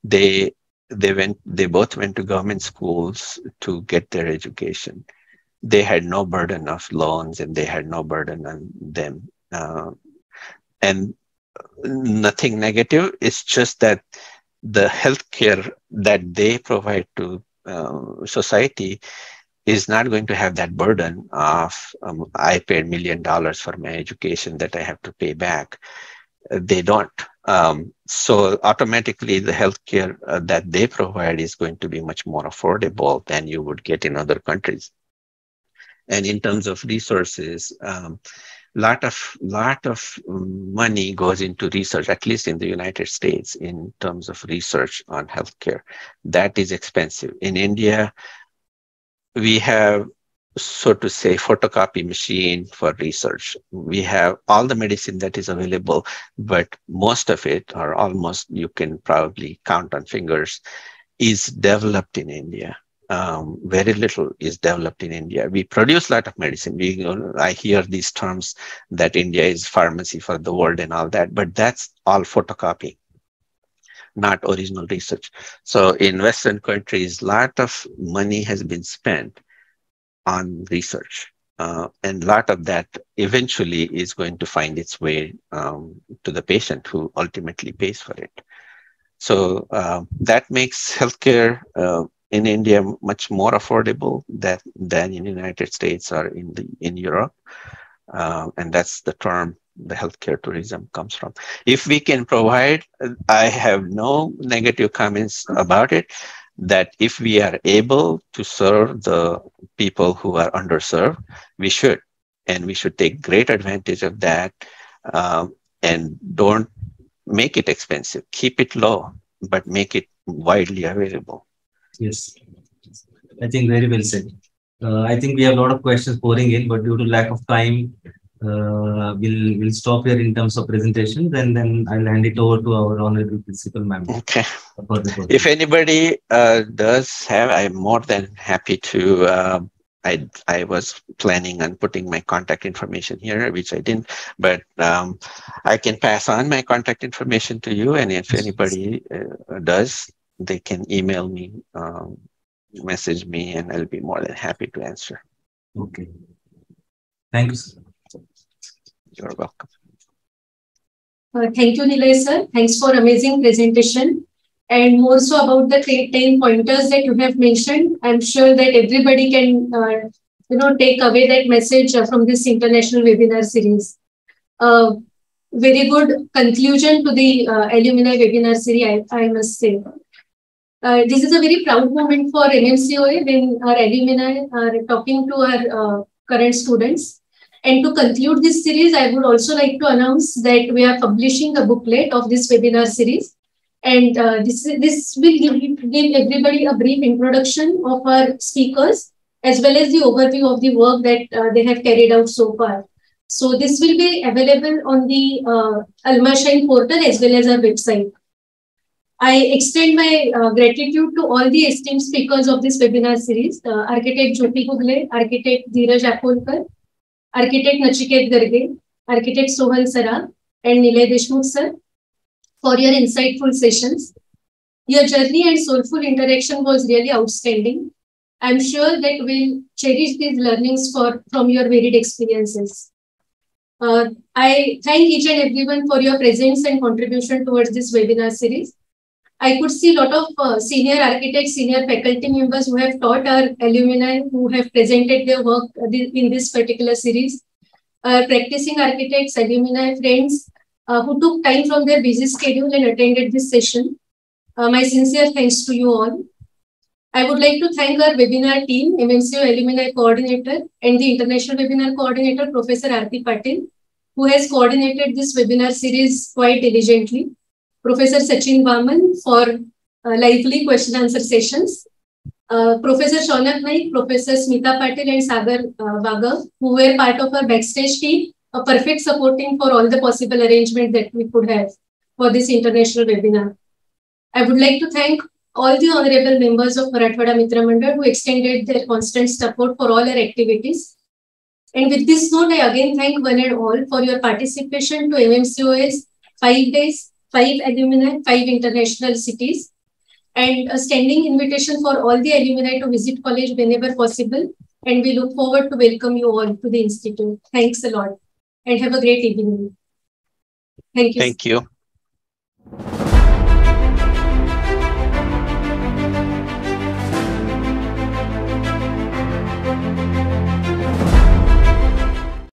They they went they both went to government schools to get their education they had no burden of loans and they had no burden on them uh, and nothing negative it's just that the healthcare that they provide to uh, society is not going to have that burden of um, i paid million dollars for my education that i have to pay back they don't um, so automatically the healthcare uh, that they provide is going to be much more affordable than you would get in other countries. And in terms of resources, um, lot of lot of money goes into research, at least in the United States, in terms of research on healthcare. That is expensive. In India, we have so to say, photocopy machine for research. We have all the medicine that is available, but most of it, or almost you can probably count on fingers, is developed in India. Um, very little is developed in India. We produce a lot of medicine. We, I hear these terms that India is pharmacy for the world and all that, but that's all photocopy not original research. So in Western countries, a lot of money has been spent on research. Uh, and a lot of that eventually is going to find its way um, to the patient who ultimately pays for it. So uh, that makes healthcare uh, in India much more affordable that, than in the United States or in the in Europe. Uh, and that's the term the healthcare tourism comes from. If we can provide, I have no negative comments about it, that if we are able to serve the people who are underserved, we should. And we should take great advantage of that um, and don't make it expensive. Keep it low, but make it widely available. Yes, I think very well said. Uh, I think we have a lot of questions pouring in, but due to lack of time, uh, we'll we'll stop here in terms of presentations, and then I'll hand it over to our honorable principal, ma'am. Okay. If anybody uh, does have, I'm more than happy to. Uh, I I was planning on putting my contact information here, which I didn't, but um, I can pass on my contact information to you, and if anybody uh, does, they can email me, um, message me, and I'll be more than happy to answer. Okay. Thank you. Sir. You're welcome. Uh, thank you, Nilay sir. Thanks for amazing presentation. And more so about the 10 pointers that you have mentioned. I'm sure that everybody can, uh, you know, take away that message uh, from this international webinar series. Uh, very good conclusion to the uh, alumni webinar series, I, I must say. Uh, this is a very proud moment for MMCOA when our alumni are talking to our current students and to conclude this series, I would also like to announce that we are publishing a booklet of this webinar series. And uh, this, this will give, give everybody a brief introduction of our speakers, as well as the overview of the work that uh, they have carried out so far. So this will be available on the uh, Alma Shine portal as well as our website. I extend my uh, gratitude to all the esteemed speakers of this webinar series, uh, Architect Jyoti Gugle, Architect Dheeraj Apolkar, architect Nachiket Garge, architect Sohan Sara, and Nilay Deshmukh sir for your insightful sessions. Your journey and soulful interaction was really outstanding. I'm sure that we'll cherish these learnings for, from your varied experiences. Uh, I thank each and everyone for your presence and contribution towards this webinar series. I could see a lot of uh, senior architects, senior faculty members who have taught our alumni, who have presented their work in this particular series. Uh, practicing architects, alumni, friends uh, who took time from their busy schedule and attended this session. Uh, my sincere thanks to you all. I would like to thank our webinar team, MMCO Alumni Coordinator and the International Webinar Coordinator, Professor Arti Patil, who has coordinated this webinar series quite diligently. Professor Sachin Vaman for uh, lively question answer sessions. Uh, Professor Shaunak Naik, Professor Smita Patil and Sagar uh, who were part of our backstage team, a perfect supporting for all the possible arrangements that we could have for this international webinar. I would like to thank all the honorable members of Marathwada Mitra Mandal who extended their constant support for all our activities. And with this note, I again thank one and all for your participation to MMCO's five days five alumni, five international cities, and a standing invitation for all the alumni to visit college whenever possible. And we look forward to welcome you all to the Institute. Thanks a lot and have a great evening. Thank you. Thank you.